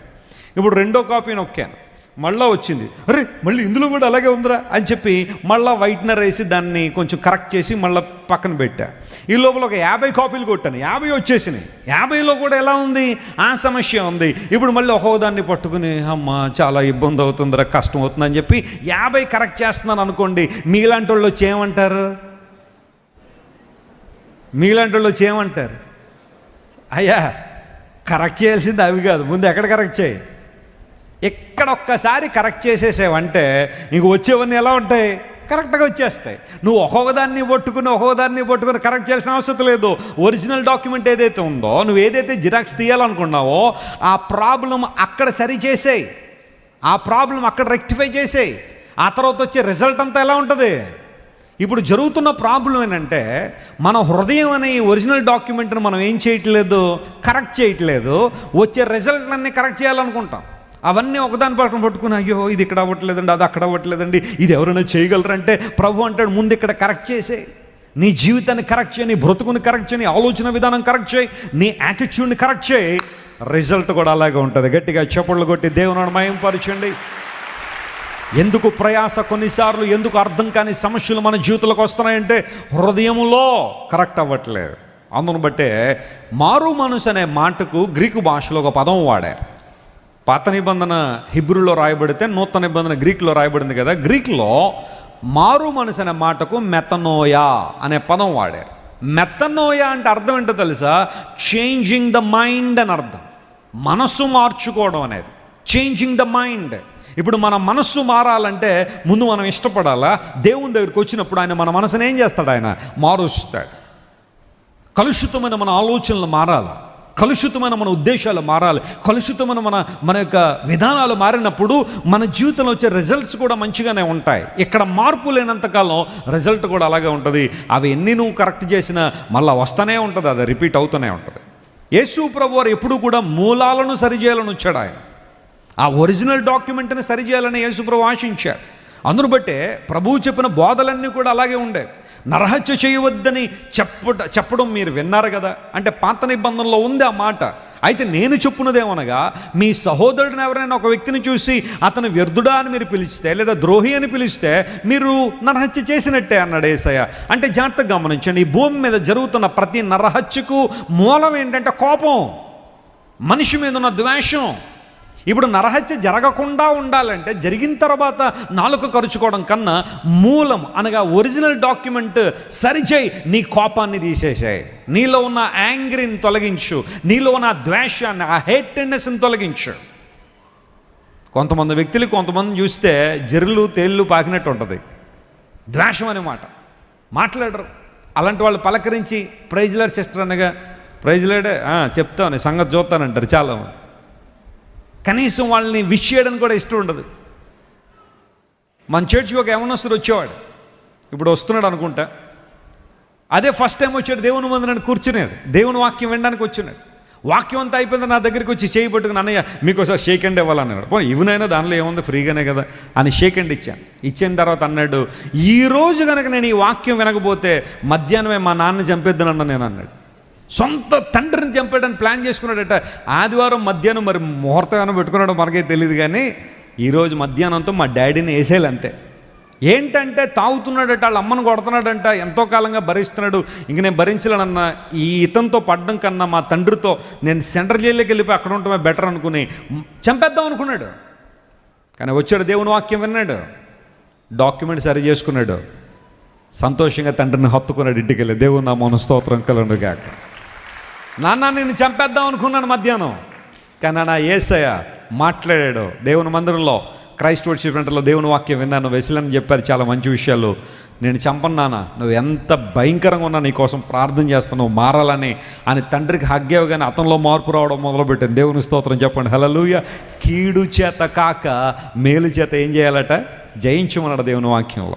ఇప్పుడు రెండో కాపీ నొక్కాను. మళ్ళా వచ్చింది. అరే మళ్ళీ ఇందులో కూడా అలాగే ఉందిరా అని చెప్పి మళ్ళా వైట్నర్ వేసి దాన్ని కొంచెం కరెక్ట్ చేసి మళ్ళీ పక్కన పెట్టా. ఈ లోపల ఒక యాభై కాపీలు కొట్టాను. యాభై వచ్చేసినాయి. యాభైలో కూడా ఎలా ఉంది? ఆ సమస్య ఉంది. ఇప్పుడు మళ్ళీ ఒక్కో దాన్ని పట్టుకుని అమ్మ చాలా ఇబ్బంది అవుతుందిరా కష్టం అవుతుందని చెప్పి యాభై కరెక్ట్ చేస్తున్నాను అనుకోండి మీలాంటి వాళ్ళు వచ్చి ఏమంటారు? మీలాంటి వాళ్ళు వచ్చి ఏమంటారు? అయ్యా కరెక్ట్ చేయాల్సింది అవి కాదు. ముందు ఎక్కడ కరెక్ట్ చేయి? ఎక్కడ ఒక్కసారి కరెక్ట్ చేసేసేవంటే ఇంక వచ్చేవన్నీ ఎలా ఉంటాయి? కరెక్ట్గా వచ్చేస్తాయి. నువ్వు ఒక్కొక్క దాన్ని పట్టుకుని ఒక్కొక్క దాన్ని పట్టుకుని కరెక్ట్ చేయాల్సిన అవసరం లేదు. ఒరిజినల్ డాక్యుమెంట్ ఏదైతే ఉందో నువ్వు ఏదైతే జిరాక్స్ తీయాలనుకున్నావో ఆ ప్రాబ్లం అక్కడ సరి చేసేయి. ఆ ప్రాబ్లం అక్కడ రెక్టిఫై చేసేయి. ఆ తర్వాత వచ్చే రిజల్ట్ అంతా ఎలా ఉంటుంది? ఇప్పుడు జరుగుతున్న ప్రాబ్లం ఏంటంటే మన హృదయం అనే ఈ ఒరిజినల్ డాక్యుమెంట్ని మనం ఏం చేయట్లేదు? కరెక్ట్ చేయట్లేదు. వచ్చే రిజల్ట్లన్నీ కరెక్ట్ చేయాలనుకుంటాం. అవన్నీ ఒకదాని పక్కన పట్టుకుని అయ్యో ఇది ఇక్కడ అవ్వట్లేదండి అది అక్కడ అవ్వట్లేదండి ఇది ఎవరైనా చేయగలరంటే ప్రభు అంటాడు ముందు ఇక్కడ కరెక్ట్ చేసే. నీ జీవితాన్ని కరెక్ట్ చేయి నీ బ్రతుకుని కరెక్ట్ చేయి నీ ఆలోచన విధానం కరెక్ట్ చేయి నీ యాటిట్యూడ్ని కరెక్ట్ చేయి. రిజల్ట్ కూడా అలాగే ఉంటుంది. గట్టిగా చప్పట్లు కొట్టి దేవుని మయంపరచండి ఎందుకు ప్రయాస కొన్నిసార్లు ఎందుకు అర్థం కాని సమస్యలు మన జీవితంలోకి వస్తున్నాయంటే హృదయంలో కరెక్ట్ అవ్వట్లేదు. అందును బట్టే మారు మనసు అనే మాటకు గ్రీకు భాషలో ఒక పదం వాడారు. పాత నిబంధన హిబ్రూలో రాయబడితే నూతన నిబంధన గ్రీకులో రాయబడింది కదా. గ్రీకులో మారు మనసు అనే మాటకు మెతనోయా అనే పదం వాడారు. మెత్తనోయా అంటే అర్థం ఏంటో తెలుసా? చేంజింగ్ ద మైండ్ అని అర్థం. మనస్సు మార్చుకోవడం అనేది. చేంజింగ్ ద మైండ్ ఇప్పుడు మన మనస్సు మారాలంటే ముందు మనం ఇష్టపడాలా? దేవుని దగ్గరికి వచ్చినప్పుడు ఆయన మన మనసుని ఏం చేస్తాడు ఆయన? మారుస్తాడు. కలుషితమైన మన ఆలోచనలు మారాలా? కలుషితమైన మన ఉద్దేశాలు మారాలి. కలుషితమైన మన మన యొక్క విధానాలు మారినప్పుడు మన జీవితంలో వచ్చే రిజల్ట్స్ కూడా మంచిగానే ఉంటాయి. ఇక్కడ మార్పు లేనంతకాలం రిజల్ట్ కూడా అలాగే ఉంటుంది. అవి ఎన్ని నువ్వు కరెక్ట్ చేసినా మళ్ళీ వస్తూనే ఉంటుంది. అది రిపీట్ అవుతూనే ఉంటుంది. యేసు ప్రభు వారు ఎప్పుడు కూడా మూలాలను సరిచేయాలని వచ్చాడు ఆయన. ఆ ఒరిజినల్ డాక్యుమెంట్ని సరిచేయాలని యేసుప్రభు ఆశించారు. అందును బట్టే ప్రభువు చెప్పిన బోధలన్నీ కూడా అలాగే ఉండే. నరహత్య చేయవద్దని చెప్పట చెప్పడం మీరు విన్నారు కదా. అంటే పాత నిబంధనలో ఉంది ఆ మాట. అయితే నేను చెప్పున్నదేమనగా మీ సహోదరుడిని ఎవరైనా ఒక వ్యక్తిని చూసి అతను వ్యర్థుడా అని మీరు పిలిస్తే లేదా ద్రోహి అని పిలిస్తే మీరు నరహత్య చేసినట్టే అన్నాడు ఏసయ్య. అంటే జాగ్రత్తగా గమనించండి ఈ భూమి మీద జరుగుతున్న ప్రతి నరహత్యకు మూలం ఏంటంటే కోపం. మనిషి మీద ఉన్న ద్వేషం. ఇప్పుడు నరహత్య జరగకుండా ఉండాలంటే జరిగిన తర్వాత నాలుక ఖర్చుకోవడం కన్నా మూలం అనగా ఒరిజినల్ డాక్యుమెంట్ సరిచేయి నీ కోపాన్ని తీసేసాయి. నీలో ఉన్న యాంగ్రీని తొలగించు నీలో ఉన్న ద్వేషాన్ని ఆ హేటెడ్నెస్ని తొలగించు. కొంతమంది వ్యక్తులు కొంతమంది చూస్తే జర్రులు తేళ్ళు పాకినట్టు ఉంటుంది. ద్వేషం అనే మాట. మాట్లాడరు. అలాంటి వాళ్ళు పలకరించి ప్రైజ్లాడ్ సిస్టర్ అనగా ప్రైజ్లాడే చెప్తాను సంగతి చూస్తానంటారు చాలా మంది. కనీసం వాళ్ళని విష్ చేయడానికి కూడా ఇష్టం ఉండదు. మన చర్చికి ఒక యవనస్తుడు వచ్చేవాడు. ఇప్పుడు వస్తున్నాడు అనుకుంటా. అదే ఫస్ట్ టైం వచ్చాడు దేవుని ముందు నన్ను కూర్చున్నాడు దేవుని వాక్యం వినడానికి వచ్చినాడు వాక్యం అంతా అయిపోయింది నా దగ్గరికి వచ్చి చేయి పట్టుకుని అన్నయ్య మీకు ఒకసారి షేక్ హ్యాండ్ ఇవ్వాలన్నాడు పో ఇవనైనా దానిలో ఏముంది? ఫ్రీగానే కదా. అని షేక్ హ్యాండ్ ఇచ్చాను. ఇచ్చిన తర్వాత అన్నాడు ఈరోజు కనుక నేను ఈ వాక్యం వినకపోతే మధ్యాహ్నమే మా నాన్న చంపేద్దానన్నా నేను అన్నాడు. సొంత తండ్రిని చంపేయడానికి ప్లాన్ చేసుకున్నాడట. ఆదివారం మధ్యాహ్నం మరి ముహూర్తం ఏమైనా మనకే తెలియదు కానీ ఈరోజు మధ్యాహ్నంతో మా డాడీని వేసేయాలి అంతే ఏంటంటే తాగుతున్నాడట వాళ్ళ అమ్మను కొడుతున్నాడంట ఎంతో కాలంగా భరిస్తున్నాడు. ఇంక నేను భరించలేనన్న ఈ ఇతంతో పడ్డం కన్నా మా తండ్రితో నేను సెంట్రల్ జైల్లోకి వెళ్ళిపోయి అక్కడ ఉండటమే బెటర్ అనుకుని చంపేద్దాం అనుకున్నాడు. కానీ వచ్చాడు దేవుని వాక్యం విన్నాడు. డాక్యుమెంట్ సరి చేసుకున్నాడు. సంతోషంగా తండ్రిని హత్తుకున్నాడు ఇంటికి వెళ్ళి. దేవుని నా మన స్తోత్రం కలండు గాక నాన్న నేను చంపేద్దాం అనుకున్నాను మధ్యాహ్నం. కానీ నా ఏసయ్య మాట్లాడాడు. దేవుని మందిరంలో క్రైస్ట్ వర్షిప్ సెంటర్లో దేవుని వాక్యం విన్నాను. వెసిలని చెప్పారు చాలా మంచి విషయాలు. నేను చంపన్నానా నువ్వు ఎంత భయంకరంగా ఉన్నా నీ కోసం ప్రార్థన చేస్తున్నావు మారాలని అని తండ్రికి హగ్గేవు కానీ అతనిలో మార్పు రావడం మొదలుపెట్టింది దేవుని స్తోత్రం చెప్పండి. హలలుయ కీడు చేత కాక మేలు చేత ఏం చేయాలట? జయించమన్నాడు దేవుని వాక్యంలో.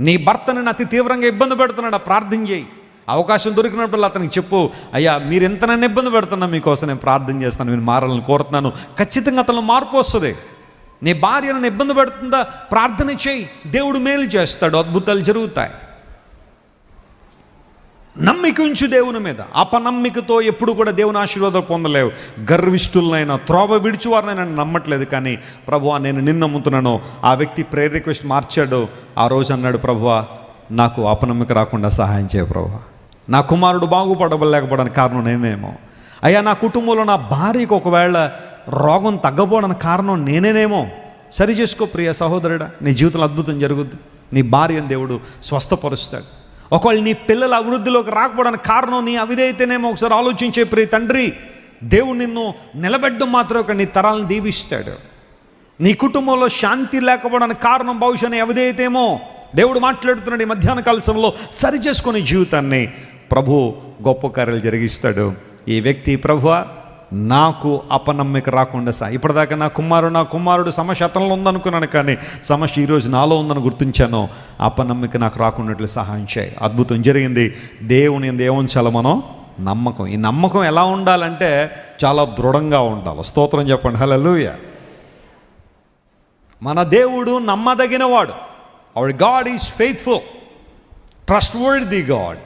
నీ భర్తను అతి తీవ్రంగా ఇబ్బంది పెడుతున్నాడు. ప్రార్థన చేయి. అవకాశం దొరికినప్పుడు అతనికి చెప్పు అయ్యా మీరు ఎంత నన్ను ఇబ్బంది పెడుతున్నా మీకోసం నేను ప్రార్థన చేస్తాను నేను మారాలని కోరుతున్నాను. ఖచ్చితంగా అతను మార్పు వస్తుంది. నీ భార్య నన్ను ఇబ్బంది పెడుతుందా? ప్రార్థన చేయి. దేవుడు మేలు చేస్తాడు. అద్భుతాలు జరుగుతాయి. నమ్మిక ఉంచు దేవుని మీద. అపనమ్మికతో ఎప్పుడు కూడా దేవుని ఆశీర్వాదం పొందలేవు. గర్విష్ఠులనైనా త్రోవ విడిచి వారినైనా నమ్మట్లేదు కానీ ప్రభువా నేను నిన్ను నమ్ముతున్నాను. ఆ వ్యక్తి ప్రేయర్ రిక్వెస్ట్ మార్చాడు. ఆ రోజు అన్నాడు ప్రభువా నాకు అపనమ్మిక రాకుండా సహాయం చేయ ప్రభువా. నా కుమారుడు బాగుపడలేకపోవడానికి కారణం నేనేమో. అయ్యా నా కుటుంబంలో నా భార్యకు ఒకవేళ రోగం తగ్గపోవడానికి కారణం నేనేనేమో. సరి చేసుకో ప్రియ సహోదరుడా నీ జీవితంలో అద్భుతం జరుగుద్ది. నీ భార్యను దేవుడు స్వస్థపరుస్తాడు. ఒకవేళ నీ పిల్లల అభివృద్ధిలోకి రాకపోవడానికి కారణం నీ అవిదైతేనేమో ఒకసారి ఆలోచించే ప్రియ తండ్రి దేవుడు నిన్ను నిలబెట్టడం మాత్రం ఒక నీ తరాలను దీవిస్తాడు. నీ కుటుంబంలో శాంతి లేకపోవడానికి కారణం బహుశా నీ అవిధేయతేమో దేవుడు మాట్లాడుతున్నాడు ఈ మధ్యాహ్న కాలశంలో సరి చేసుకునే జీవితాన్ని ప్రభు గొప్ప కార్యాలు జరిగిస్తాడు. ఈ వ్యక్తి ప్రభువ నాకు అపనమ్మిక రాకుండా సా ఇప్పటిదాకా నా కుమారుడు నా కుమారుడు సమస్య అతనిలో ఉందనుకున్నాను కానీ సమస్య ఈరోజు నాలో ఉందని గుర్తించాను. అపనమ్మిక నాకు రాకుండా సహాయం చేయి. అద్భుతం జరిగింది. దేవుని ఎందు మనం నమ్మకం. ఈ నమ్మకం ఎలా ఉండాలంటే చాలా దృఢంగా ఉండాలి. స్తోత్రం చెప్పండి. హల్లెలూయా. మన దేవుడు నమ్మదగినవాడు. Our God is faithful trust word the God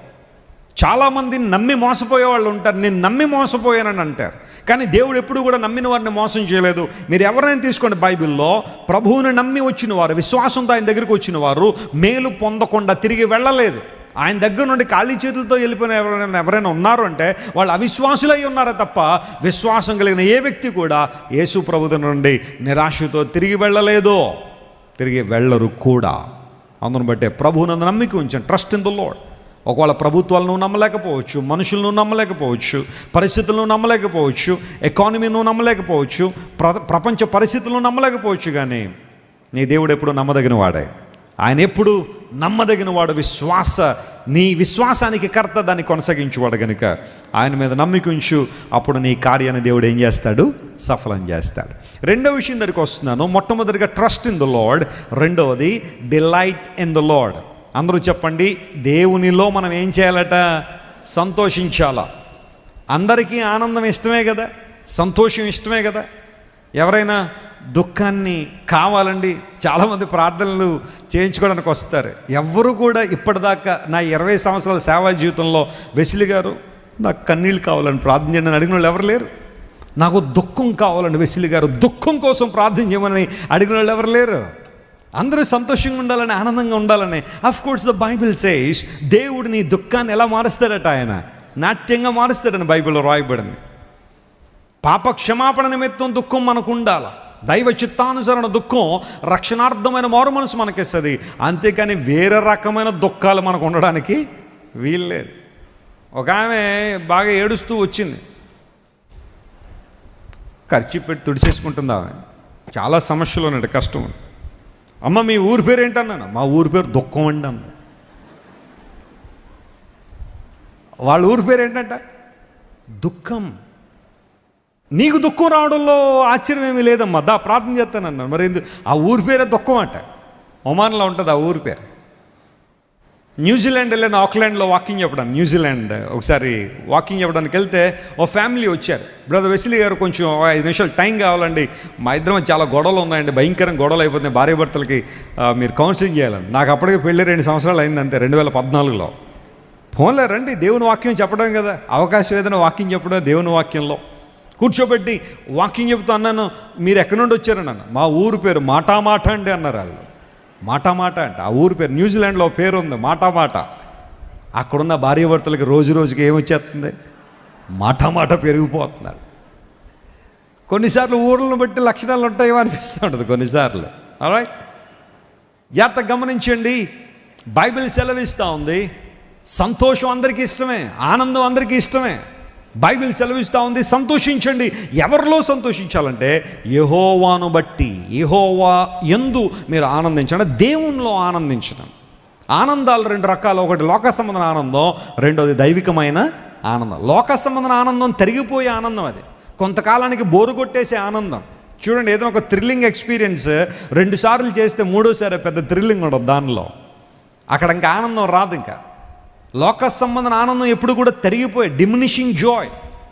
చాలామంది నమ్మి మోసపోయే వాళ్ళు ఉంటారు. నేను నమ్మి మోసపోయానని అంటారు. కానీ దేవుడు ఎప్పుడు కూడా నమ్మిన వారిని మోసం చేయలేదు. మీరు ఎవరైనా తీసుకోండి బైబిల్లో ప్రభువుని నమ్మి వచ్చిన వారు విశ్వాసంతో ఆయన దగ్గరికి వచ్చిన వారు మేలు పొందకుండా తిరిగి వెళ్ళలేదు. ఆయన దగ్గర నుండి ఖాళీ చేతులతో వెళ్ళిపోయిన ఎవరైనా ఎవరైనా ఉన్నారు అంటే వాళ్ళు అవిశ్వాసులై ఉన్నారే తప్ప విశ్వాసం కలిగిన ఏ వ్యక్తి కూడా యేసు ప్రభుత్వ నుండి నిరాశతో తిరిగి వెళ్ళలేదు. తిరిగి వెళ్ళరు కూడా. అందును బట్టే ప్రభువునందు నమ్మిక ఉంచాను ట్రస్ట్ ఇన్ ద లోడ్ ఒకవేళ ప్రభుత్వాలను నమ్మలేకపోవచ్చు మనుషులను నమ్మలేకపోవచ్చు పరిస్థితులను నమ్మలేకపోవచ్చు ఎకానమీను నమ్మలేకపోవచ్చు ప్ర ప్రపంచ పరిస్థితులను నమ్మలేకపోవచ్చు కానీ నీ దేవుడు ఎప్పుడు నమ్మదగిన వాడే. ఆయన ఎప్పుడు నమ్మదగిన వాడు విశ్వాస నీ విశ్వాసానికి కర్త దాన్ని కొనసాగించేవాడు కనుక ఆయన మీద నమ్మికుంచు అప్పుడు నీ కార్యాన్ని దేవుడు ఏం చేస్తాడు? సఫలం చేస్తాడు. రెండవ విషయం దగ్గరికి వస్తున్నాను. మొట్టమొదటిగా ట్రస్ట్ ఇన్ ద లార్డ్ రెండవది డిలైట్ ఇన్ ద లార్డ్ అందరూ చెప్పండి దేవునిలో మనం ఏం చేయాలట? సంతోషించాలా? అందరికీ ఆనందం ఇష్టమే కదా? సంతోషం ఇష్టమే కదా? ఎవరైనా దుఃఖాన్ని కావాలండి చాలామంది ప్రార్థనలు చేయించుకోవడానికి వస్తారు. ఎవ్వరు కూడా ఇప్పటిదాకా నా ఇరవై సంవత్సరాల సేవా జీవితంలో వెసిలి గారు నాకు కన్నీళ్ళు కావాలని ప్రార్థన చేయడానికి అడిగిన వాళ్ళు ఎవరు లేరు. నాకు దుఃఖం కావాలండి వెసిలి గారు దుఃఖం కోసం ప్రార్థన చేయమని అడిగిన వాళ్ళు ఎవరు లేరు. అందరూ సంతోషంగా ఉండాలని ఆనందంగా ఉండాలని. Of course the Bible says దేవుడు నీ దుఃఖాన్ని ఎలా మారుస్తాడట ఆయన? నాట్యంగా మారుస్తాడని బైబిల్లో రాయబడింది. పాప క్షమాపణ నిమిత్తం దుఃఖం మనకు ఉండాల దైవ చిత్తానుసరణ దుఃఖం రక్షణార్థమైన మారు మనసు మనకిస్తుంది. అంతేకాని వేరే రకమైన దుఃఖాలు మనకు ఉండడానికి వీల్లేదు. ఒక ఆమె బాగా ఏడుస్తూ వచ్చింది. ఖర్చు పెట్టి తుడిచేసుకుంటుంది ఆమె. చాలా సమస్యలు ఉన్నాయి కష్టం అమ్మ మీ ఊరి పేరు ఏంటన్నాను మా ఊరి పేరు దుఃఖం అండి అమ్మ. వాళ్ళ ఊరి పేరు ఏంటంట దుఃఖం. నీకు దుఃఖం రావడంలో ఆశ్చర్యం ఏమీ లేదమ్మా. దా ప్రార్థన చేస్తానన్నాను. మరి ఎందుకు ఆ ఊరి పేరే దుఃఖం అంట. ఒమాన్లో ఉంటుంది ఆ ఊరి పేరు. న్యూజిలాండ్ వెళ్ళిన ఆక్లాండ్లో వాకింగ్ చెప్పడానికి న్యూజిలాండ్. ఒకసారి వాకింగ్ చెప్పడానికి వెళ్తే ఓ ఫ్యామిలీ వచ్చారు. బ్రదర్ వెసిలి గారు కొంచెం ఐదు నిమిషాలు టైం కావాలండి. మా ఇద్దరం చాలా గొడవలు ఉన్నాయండి. భయంకరంగా గొడవలు అయిపోతున్నాయి. భార్య భర్తలకి మీరు కౌన్సిలింగ్ చేయాలని. నాకు అప్పటికే పెళ్ళి రెండు సంవత్సరాలు అయింది అంతే రెండు వేల పద్నాలుగులో. ఫోన్లో రండి దేవుని వాక్యం చెప్పడం కదా. అవకాశం ఏదైనా వాక్యం చెప్పడం? దేవుని వాక్యంలో. కూర్చోబెట్టి వాకింగ్ చెబుతూ అన్నాను మీరు ఎక్కడి నుండి వచ్చారన్నాను మా ఊరు పేరు మాటా మాట అండి అన్నారు వాళ్ళు. మాటామాట అంట. ఆ ఊరి పేరు న్యూజిలాండ్లో పేరు ఉంది మాటామాట. అక్కడున్న భార్యాభర్తలకి రోజు రోజుకి ఏమొచ్చేస్తుంది మాటామాట పెరిగిపోతున్నారు కొన్నిసార్లు ఊర్లను బట్టి లక్షణాలు ఉంటాయో అనిపిస్తూ ఉంటుంది కొన్నిసార్లు. రైట్ జాగ్రత్త గమనించండి. బైబిల్ సెలవిస్తూ ఉంది. సంతోషం అందరికీ ఇష్టమే ఆనందం అందరికీ ఇష్టమే. బైబిల్ సెలవిస్తూ ఉంది సంతోషించండి. ఎవరిలో సంతోషించాలంటే యహోవాను బట్టి యహోవా ఎందు మీరు ఆనందించండి. దేవునిలో ఆనందించడం. ఆనందాలు రెండు రకాలు ఒకటి లోక సంబంధన ఆనందం రెండోది దైవికమైన ఆనందం. లోక సంబంధన ఆనందం తరిగిపోయే ఆనందం అది. కొంతకాలానికి బోరు కొట్టేసే ఆనందం. చూడండి ఏదైనా ఒక థ్రిల్లింగ్ ఎక్స్పీరియన్స్ రెండు సార్లు చేస్తే మూడోసారి పెద్ద థ్రిల్లింగ్ ఉండదు దానిలో. అక్కడ ఇంకా ఆనందం రాదు ఇంకా. లోక సంబంధన ఆనందం ఎప్పుడు కూడా తరిగిపోయే డిమినిషింగ్ జాయ్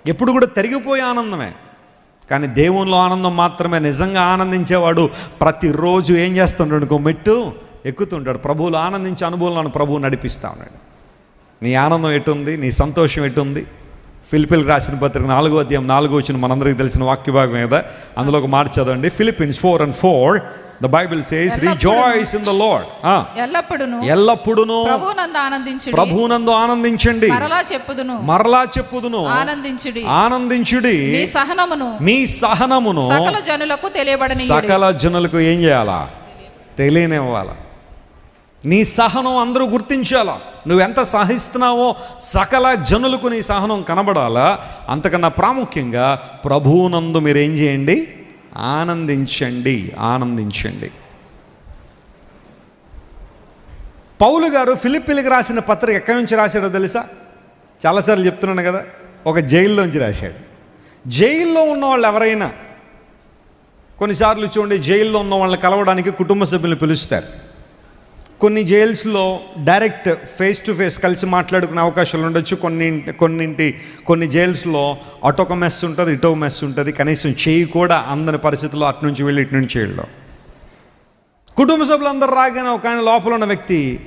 ఎప్పుడు కూడా తరిగిపోయే ఆనందమే. కానీ దేవునిలో ఆనందం మాత్రమే నిజంగా ఆనందించేవాడు ప్రతిరోజు ఏం చేస్తుంటాడు మెట్టు ఎక్కుతుంటాడు. ప్రభువులు ఆనందించే అనుభవాలను ప్రభువు నడిపిస్తా ఉన్నాడు. నీ ఆనందం ఎటుంది? నీ సంతోషం ఎటుంది? ఫిలిపిల్ రాసిన పత్రిక నాలుగో అధ్యాయం నాలుగో వచ్చిన మనందరికీ తెలిసిన వాక్య భాగం మీద అందులో ఒక మాట చదవండి. Philippians four and four. The Bible says rejoice in the Lord ఎల్లప్పుడును. ఎల్లప్పుడును. ప్రభునందు ఆనందించుడి. ప్రభునందు ఆనందించండి. మరలా చెప్పుదును. మరలా చెప్పుదును. ఆనందించుడి. ఆనందించుడి. మీ సహనమును. మీ సహనమును సకల జనులకు తెలియబడని సకల జనులకు ఏం చేయాలా? తెలియనివ్వాలా? నీ సహనం అందరూ గుర్తించాలా? నువ్వెంత సహిస్తున్నావో సకల జనులకు నీ సహనం కనబడాలా? అంతకన్నా ప్రాముఖ్యంగా ప్రభువునందు మీరు ఏం చేయండి? ఆనందించండి ఆనందించండి. పౌలు గారు ఫిలిప్పీలకు రాసిన పత్రిక ఎక్కడి నుంచి రాశాడో తెలుసా? చాలాసార్లు చెప్తున్నాను కదా ఒక జైల్లోంచి రాశాడు. జైల్లో ఉన్న వాళ్ళు ఎవరైనా కొన్నిసార్లు చూడండి జైల్లో ఉన్న వాళ్ళని కలవడానికి కుటుంబ సభ్యులు పిలుస్తారు. కొన్ని జైల్స్లో డైరెక్ట్ ఫేస్ టు ఫేస్ కలిసి మాట్లాడుకునే అవకాశాలు ఉండొచ్చు. కొన్ని కొన్నింటి కొన్ని జైల్స్లో అటొక మెస్ ఉంటుంది ఇటో మెస్ ఉంటుంది. కనీసం చేయి కూడా అందని పరిస్థితుల్లో అటు నుంచి వెళ్ళి ఇటు నుంచి వెళ్ళడం. కుటుంబ సభ్యులందరూ రాగానే ఒక ఆయన లోపల ఉన్న వ్యక్తి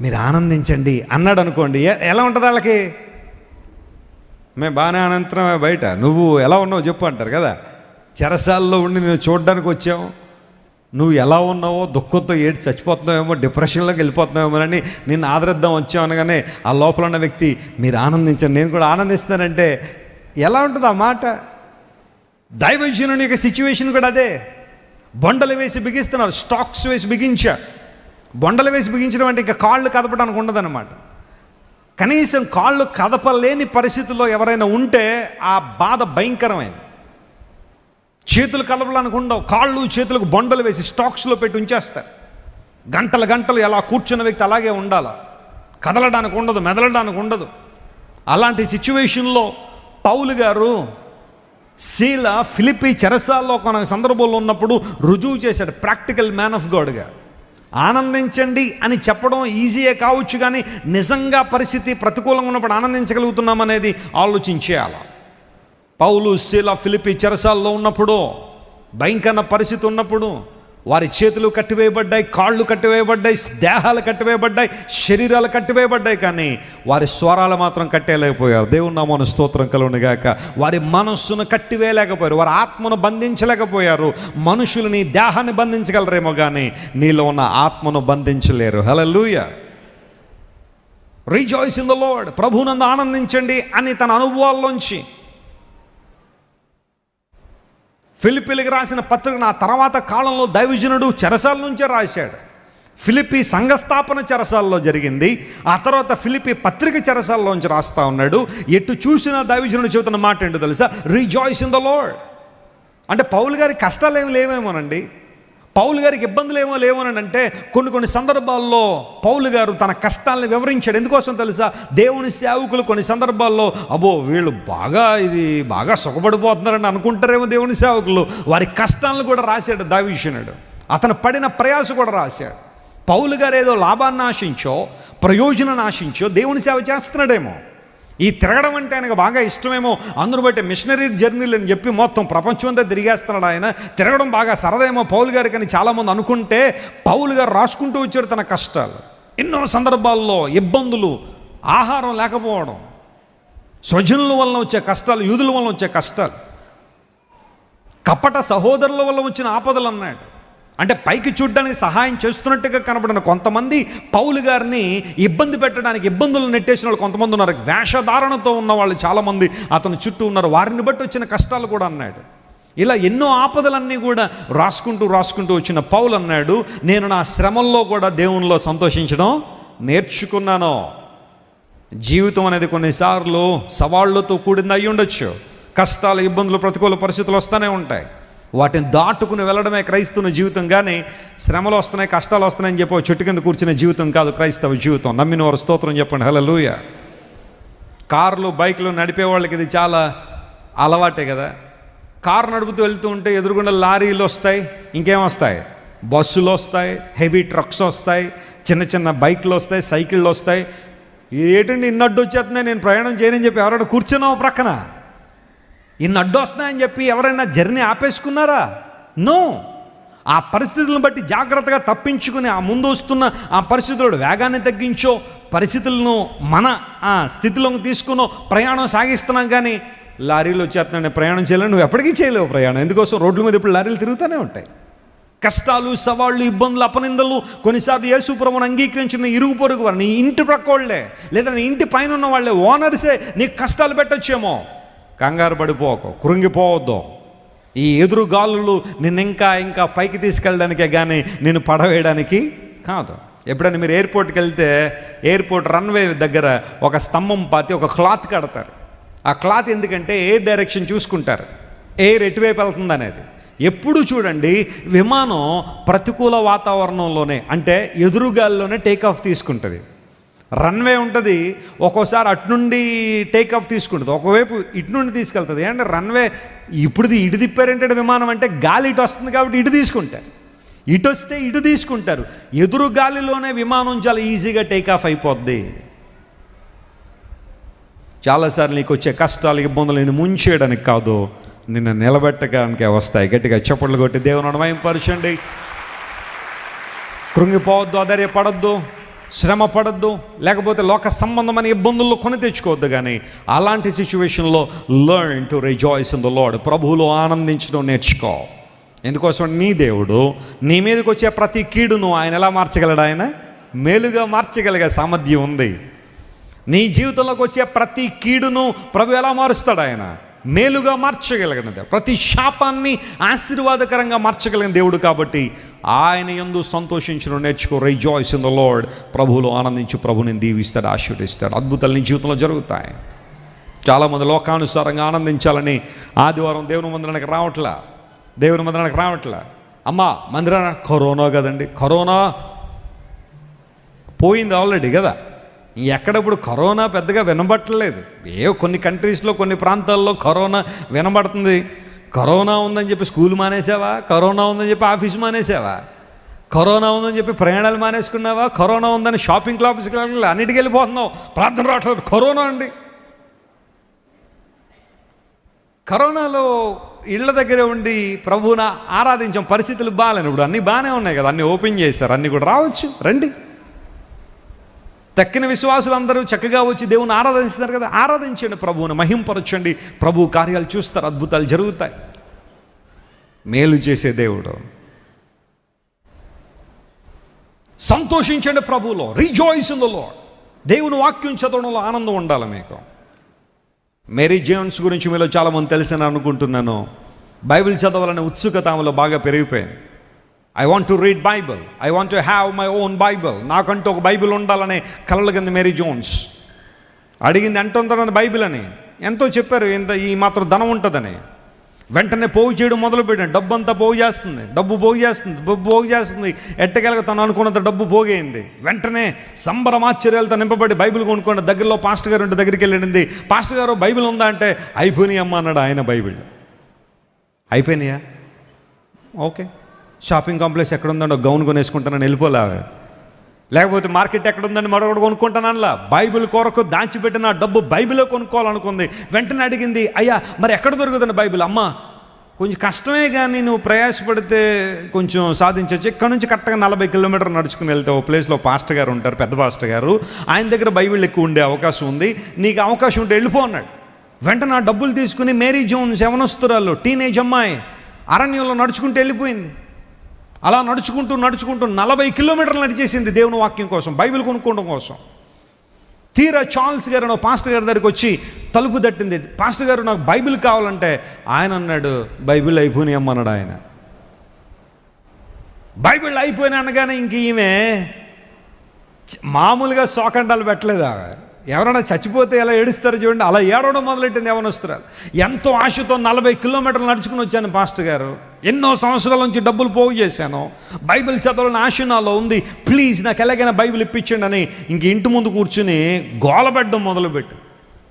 మీరు ఆనందించండి అన్నాడు అనుకోండి. ఎలా ఉంటుంది వాళ్ళకి? మేము బాగానే ఆనందమే బయట. నువ్వు ఎలా ఉన్నావు చెప్పు అంటారు కదా. చెరసాల్లో ఉండి నేను చూడడానికి వచ్చావు. నువ్వు ఎలా ఉన్నావో దుఃఖంతో ఏడు చచ్చిపోతున్నావేమో డిప్రెషన్లోకి వెళ్ళిపోతున్నావేమోనని నిన్ను ఆదరిద్దాం వచ్చావు అనగానే ఆ లోపల ఉన్న వ్యక్తి మీరు ఆనందించండి నేను కూడా ఆనందిస్తానంటే ఎలా ఉంటుంది ఆ మాట? దైవజనుని యొక్క సిచ్యువేషన్ కూడా అదే. బొండలు వేసి బిగిస్తున్నారు స్టాక్స్ వేసి బిగించారు బొండలు వేసి బిగించడం అంటే ఇంకా కాళ్ళు కదపడానికి ఉండదన్నమాట. కనీసం కాళ్ళు కదపలేని పరిస్థితుల్లో ఎవరైనా ఉంటే ఆ బాధ భయంకరమైంది. చేతులు కదపడానికి ఉండవు కాళ్ళు చేతులకు బొండలు వేసి స్టాక్స్లో పెట్టి ఉంచేస్తారు. గంటలు గంటలు ఎలా కూర్చున్న వ్యక్తి అలాగే ఉండాలి? కదలడానికి ఉండదు మెదలడానికి ఉండదు. అలాంటి సిచ్యువేషన్లో పౌలు గారు శీల ఫిలిపి చెరసాల్లో కొన సందర్భంలో ఉన్నప్పుడు రుజువు చేశాడు ప్రాక్టికల్ మ్యాన్ ఆఫ్ గాడ్గా ఆనందించండి అని చెప్పడం ఈజీయే కావచ్చు కానీ నిజంగా పరిస్థితి ప్రతికూలంగా ఉన్నప్పుడు ఆనందించగలుగుతున్నామనేది ఆలోచించేయాలి? పౌలు శీల ఫిలిపి చెరసాల్లో ఉన్నప్పుడు భయంకర పరిస్థితి ఉన్నప్పుడు వారి చేతులు కట్టివేయబడ్డాయి కాళ్ళు కట్టివేయబడ్డాయి దేహాలు కట్టివేయబడ్డాయి శరీరాలు కట్టివేయబడ్డాయి కానీ వారి స్వరాలు మాత్రం కట్టేయలేకపోయారు. దేవుని నామను స్తోత్రం కలుగునిగాక వారి మనస్సును కట్టివేయలేకపోయారు. వారి ఆత్మను బంధించలేకపోయారు. మనుషులు నీ దేహాన్ని బంధించగలరేమో కానీ నీలో ఉన్న ఆత్మను బంధించలేరు. Hallelujah rejoice in the Lord ప్రభునందు ఆనందించండి అని తన అనుభవాల్లోంచి ఫిలిపిలికి రాసిన పత్రిక నా తర్వాత కాలంలో దైవజనుడు చెరసాల నుంచే రాశాడు. ఫిలిపి సంఘస్థాపన చెరసాల్లో జరిగింది. ఆ తర్వాత ఫిలిపి పత్రిక చెరసాల్లోంచి రాస్తా ఉన్నాడు. ఎటు చూసినా దైవజనుడు చెబుతున్న మాట ఏంటో తెలుసా? రీజాయిస్ ఇన్ ద లోడ్ అంటే పౌలు గారి కష్టాలు ఏమి లేవేమోనండి? పౌలు గారికి ఇబ్బందులు ఏమో లేవోనండి అంటే కొన్ని కొన్ని సందర్భాల్లో పౌలు గారు తన కష్టాలను వివరించాడు. ఎందుకోసం తెలుసా? దేవుని సేవకులు కొన్ని సందర్భాల్లో అబో వీళ్ళు బాగా ఇది బాగా సుఖపడిపోతున్నారని అనుకుంటారేమో దేవుని సేవకులు. వారి కష్టాలను కూడా రాశాడు దావిషణుడు అతను పడిన ప్రయాస కూడా రాశాడు. పౌలు గారు ఏదో లాభాన్ని ఆశించో ప్రయోజనాన్ని ఆశించో దేవుని సేవ చేస్తున్నాడేమో. ఈ తిరగడం అంటే ఆయనకు బాగా ఇష్టమేమో. అందును బట్టి మిషనరీ జర్నీలు అని చెప్పి మొత్తం ప్రపంచం అంతా తిరిగేస్తున్నాడు ఆయన. తిరగడం బాగా సరదేమో పౌలు గారికి అని చాలామంది అనుకుంటే పౌలు గారు రాసుకుంటూ వచ్చాడు తన కష్టాలు. ఎన్నో సందర్భాల్లో ఇబ్బందులు ఆహారం లేకపోవడం స్వజనుల వలన వచ్చే కష్టాలు యూదుల వలన వచ్చే కష్టాలు. కపట సహోదరుల వల్ల వచ్చిన ఆపదలు అన్నాడు. అంటే పైకి చూడడానికి సహాయం చేస్తున్నట్టుగా కనబడిన కొంతమంది పౌలు గారిని ఇబ్బంది పెట్టడానికి ఇబ్బందులు నెట్టేసిన వాళ్ళు కొంతమంది ఉన్నారు. వేషధారణతో ఉన్న వాళ్ళు చాలామంది అతని చుట్టూ ఉన్నారు. వారిని బట్టి వచ్చిన కష్టాలు కూడా అన్నాడు. ఇలా ఎన్నో ఆపదలన్నీ కూడా రాసుకుంటూ రాసుకుంటూ వచ్చిన పౌలు అన్నాడు నేను నా శ్రమల్లో కూడా దేవునిలో సంతోషించడం నేర్చుకున్నాను. జీవితం అనేది కొన్నిసార్లు సవాళ్ళతో కూడింది అయి ఉండొచ్చు కష్టాలు ఇబ్బందులు ప్రతికూల పరిస్థితులు వస్తూనే ఉంటాయి. వాటిని దాటుకుని వెళ్ళడమే క్రైస్తవ జీవితం కానీ శ్రమలు వస్తున్నాయి కష్టాలు వస్తున్నాయని చెప్పి చెట్టు కింద కూర్చున్న జీవితం కాదు క్రైస్తవ జీవితం. నమ్మిన వారు స్తోత్రం చెప్పండి. హలలుయ కార్లు బైక్లు నడిపే వాళ్ళకి ఇది చాలా అలవాటే కదా. కారు నడుపుతూ వెళ్తూ ఉంటే ఎదురుగుండా లారీలు వస్తాయి ఇంకేం వస్తాయి? బస్సులు వస్తాయి హెవీ ట్రక్స్ వస్తాయి చిన్న చిన్న బైక్లు వస్తాయి సైకిళ్ళు వస్తాయి. ఏంటండి ఇన్నడ్డు వచ్చేస్తున్నాయి నేను ప్రయాణం చేయనని చెప్పి ఎవరైనా కూర్చున్నావు ప్రక్కన? ఇన్ని అడ్డు వస్తున్నాయని చెప్పి ఎవరైనా జర్నీ ఆపేసుకున్నారా? నో. ఆ పరిస్థితులను బట్టి జాగ్రత్తగా తప్పించుకుని ఆ ముందు వస్తున్న ఆ పరిస్థితులు వేగాన్ని తగ్గించో పరిస్థితులను మన ఆ, స్థితిలోకి తీసుకునో ప్రయాణం సాగిస్తున్నాం కానీ లారీలు వచ్చేస్తున్నాయి ప్రయాణం చేయలేవు నువ్వు ఎప్పటికీ చేయలేవు ప్రయాణం. ఎందుకోసం? రోడ్ల మీద ఇప్పుడు లారీలు తిరుగుతూనే ఉంటాయి. కష్టాలు సవాళ్ళు ఇబ్బందులు అపనిందలు కొన్నిసార్లు యేసుప్రభుని అంగీకరించిన ఇరుగు పొరుగు వారు నీ ఇంటి ప్రక్కోళ్ళే లేదా నీ ఇంటి పైన ఉన్న వాళ్ళే. ఓనర్సే నీకు కష్టాలు పెట్టొచ్చేమో. కంగారు పడిపోకు కృంగిపోవద్దు. ఈ ఎదురుగాలులు నిన్ను ఇంకా ఇంకా పైకి తీసుకెళ్ళడానికే కానీ నేను పడవేయడానికి కాదు. ఎప్పుడైనా మీరు ఎయిర్పోర్ట్కి వెళ్తే ఎయిర్పోర్ట్ రన్వే దగ్గర ఒక స్తంభం పాతి ఒక క్లాత్ కడతారు. ఆ క్లాత్ ఎందుకంటే ఎయిర్ డైరెక్షన్ చూసుకుంటారు. ఎయిర్ ఎటువైపు వెళ్తుంది అనేది ఎప్పుడు చూడండి విమానం ప్రతికూల వాతావరణంలోనే అంటే ఎదురుగాల్లోనే టేక్ ఆఫ్ తీసుకుంటుంది. రన్వే ఉంటుంది ఒక్కోసారి అటు నుండి టేక్ ఆఫ్ తీసుకుంటుంది ఒకవైపు ఇటు నుండి తీసుకెళ్తుంది. అంటే రన్వే ఇప్పుడుది ఇటు తిప్పారంటే విమానం అంటే గాలి ఇటు వస్తుంది కాబట్టి ఇటు తీసుకుంటారు. ఇటు వస్తే ఇటు తీసుకుంటారు. ఎదురు గాలిలోనే విమానం చాలా ఈజీగా టేక్ ఆఫ్ అయిపోద్ది. చాలాసార్లు నీకు వచ్చే కష్టాలు ఇబ్బందులు నేను ముంచేయడానికి కాదు నిన్ను నిలబెట్టడానికే వస్తాయి. గట్టిగా చప్పట్లు కొట్టి దేవుని అనుమయంపరచండి కృంగిపోవద్దు అధైర్యపడద్దు. శ్రమ పడద్దు లేకపోతే లోక సంబంధమైన ఇబ్బందుల్లో కొని తెచ్చుకోవద్దు కానీ అలాంటి సిచ్యువేషన్లో learn to rejoice in the Lord ప్రభువులో ఆనందించడం నేర్చుకో. ఎందుకోసం నీ దేవుడు నీ మీదకి వచ్చే ప్రతి కీడును ఆయన ఎలా మార్చగలడు ఆయన? మేలుగా మార్చగలిగే సామర్థ్యం ఉంది. నీ జీవితంలోకి వచ్చే ప్రతి కీడును ప్రభు ఎలా మారుస్తాడు ఆయన? మేలుగా మార్చగలిగినది ప్రతి శాపాన్ని ఆశీర్వాదకరంగా మార్చగలిగిన దేవుడు కాబట్టి ఆయన ఎందు సంతోషించడం నేర్చుకో రైజాయిస్ ఇన్ ద లార్డ్ ప్రభువులు ఆనందించి ప్రభుని దీవిస్తాడు ఆశీర్వదిస్తాడు. అద్భుతాలు నీ జీవితంలో జరుగుతాయి. చాలామంది లోకానుసారంగా ఆనందించాలని ఆదివారం దేవుని మందిరానికి రావట్లా? దేవుని మందిరానికి రావట్లా? అమ్మా మందిరాన కరోనా కదండి. కరోనా పోయింది ఆల్రెడీ కదా? ఎక్కడప్పుడు కరోనా పెద్దగా వినబట్టలేదు. ఏ కొన్ని కంట్రీస్లో కొన్ని ప్రాంతాల్లో కరోనా వినబడుతుంది. కరోనా ఉందని చెప్పి స్కూల్ మానేసావా? కరోనా ఉందని చెప్పి ఆఫీస్ మానేసావా? కరోనా ఉందని చెప్పి ప్రయాణాలు మానేసుకున్నావా? కరోనా ఉందని షాపింగ్ క్లాప్స్కి వెళ్ళాలి అన్నిటికి వెళ్ళిపోతున్నావు. ప్రార్థన రావట్లేదు. కరోనా అండి. కరోనాలో ఇళ్ళ దగ్గర ఉండి ప్రభువున ఆరాధించాం. పరిస్థితులు బాగాలేను ఇప్పుడు అన్నీ బాగానే ఉన్నాయి కదా. అన్నీ ఓపెన్ చేశారు. అన్నీ కూడా రావచ్చు. రండి. తక్కిన విశ్వాసులందరూ చక్కగా వచ్చి దేవుని ఆరాధిస్తున్నారు కదా ఆరాధించండి ప్రభువుని మహింపరచండి. ప్రభు కార్యాలు చూస్తారు అద్భుతాలు జరుగుతాయి. మేలు చేసే దేవుడు. సంతోషించండి ప్రభువులో రీజాయిస్ ఇన్ దేవుని వాక్యం చదవడంలో ఆనందం ఉండాలి మీకు. మేరీ జేమ్స్ గురించి మీలో చాలామంది తెలిసిన అనుకుంటున్నాను. బైబిల్ చదవాలనే ఉత్సుకత ఆమెలో బాగా పెరిగిపోయింది. I want to read Bible I want to have my own Bible నాకంటూ ఒక బైబిల్ ఉండాలనే కలలు కింద మేరీ జోన్స్ అడిగింది ఎంత ఉంటుందని బైబిల్ అని? ఎంతో చెప్పారు ఇంత ఈ మాత్రం ధనం ఉంటుందని. వెంటనే పోగు చేయడం మొదలుపెట్టాను. డబ్బు అంతా పోగు చేస్తుంది. డబ్బు పోగు చేస్తుంది. డబ్బు పోగు చేస్తుంది. ఎట్టకెలక తను అనుకున్నంత డబ్బు పోగైంది. వెంటనే సంబరమాశ్చర్యాలతో నింపబడి బైబిల్ కొనుక్కోండి దగ్గరలో పాస్టర్ గారు ఉంటే దగ్గరికి వెళ్ళింది. పాస్టర్ గారు బైబిల్ ఉందా? అంటే అయిపోయినాయి అమ్మ అన్నాడు ఆయన బైబిల్ అయిపోయినాయా? ఓకే. షాపింగ్ కాంప్లెక్స్ ఎక్కడ ఉందండి గౌన్ కొనేసుకుంటానని వెళ్ళిపోలే లేకపోతే మార్కెట్ ఎక్కడ ఉందని మరొకటి కొనుక్కుంటానలా బైబిల్ కొరకు దాచిపెట్టిన డబ్బు బైబిల్లో కొనుక్కోవాలనుకుంది. వెంటనే అడిగింది అయ్యా మరి ఎక్కడ దొరుకుతుంది బైబిల్? అమ్మ కొంచెం కష్టమే కానీ నువ్వు ప్రయాసపడితే కొంచెం సాధించవచ్చు ఇక్కడ నుంచి కరెక్ట్గా నలభై కిలోమీటర్లు నడుచుకుని వెళ్తే ఓ ప్లేస్లో పాస్టర్ గారు ఉంటారు పెద్ద పాస్టర్ గారు. ఆయన దగ్గర బైబిల్ ఎక్కువ ఉండే అవకాశం ఉంది. నీకు అవకాశం ఉంటే వెళ్ళిపో అన్నాడు. వెంటనే ఆ డబ్బులు తీసుకుని మేరీ జోన్స్ యవనస్తురాలు టీనేజ్ అమ్మాయి అరణ్యంలో నడుచుకుంటూ వెళ్ళిపోయింది. అలా నడుచుకుంటూ నడుచుకుంటూ నలభై కిలోమీటర్లు నడిచేసింది దేవుని వాక్యం కోసం బైబిల్ కొనుక్కోవడం కోసం. తీరా చార్ల్స్ గారు నా పాస్టర్ గారి దగ్గరికి వచ్చి తలుపు తట్టింది పాస్టర్ గారు నాకు బైబిల్ కావాలంటే ఆయన అన్నాడు బైబిల్ అయిపోయినాయమ్మన్నాడు ఆయన. బైబిల్ అయిపోయినా అనగానే ఇంక ఈమె మామూలుగా సోకండాలు పెట్టలేదా? ఎవరైనా చచ్చిపోతే ఎలా ఏడుస్తారు చూడండి? అలా ఏడవడం మొదలెట్టింది యవనస్తురాలు ఎంతో ఆశతో నలభై కిలోమీటర్లు నడుచుకుని వచ్చాను పాస్టర్ గారు. ఎన్నో సంవత్సరాల నుంచి డబ్బులు పోగు చేశాను. బైబిల్ చదవాలని ఆశ నాలో ఉంది. ప్లీజ్ నాకు ఎలాగైనా బైబిల్ ఇప్పించండి అని ఇంక ఇంటి ముందు కూర్చుని గోలబెట్టడం మొదలుపెట్టి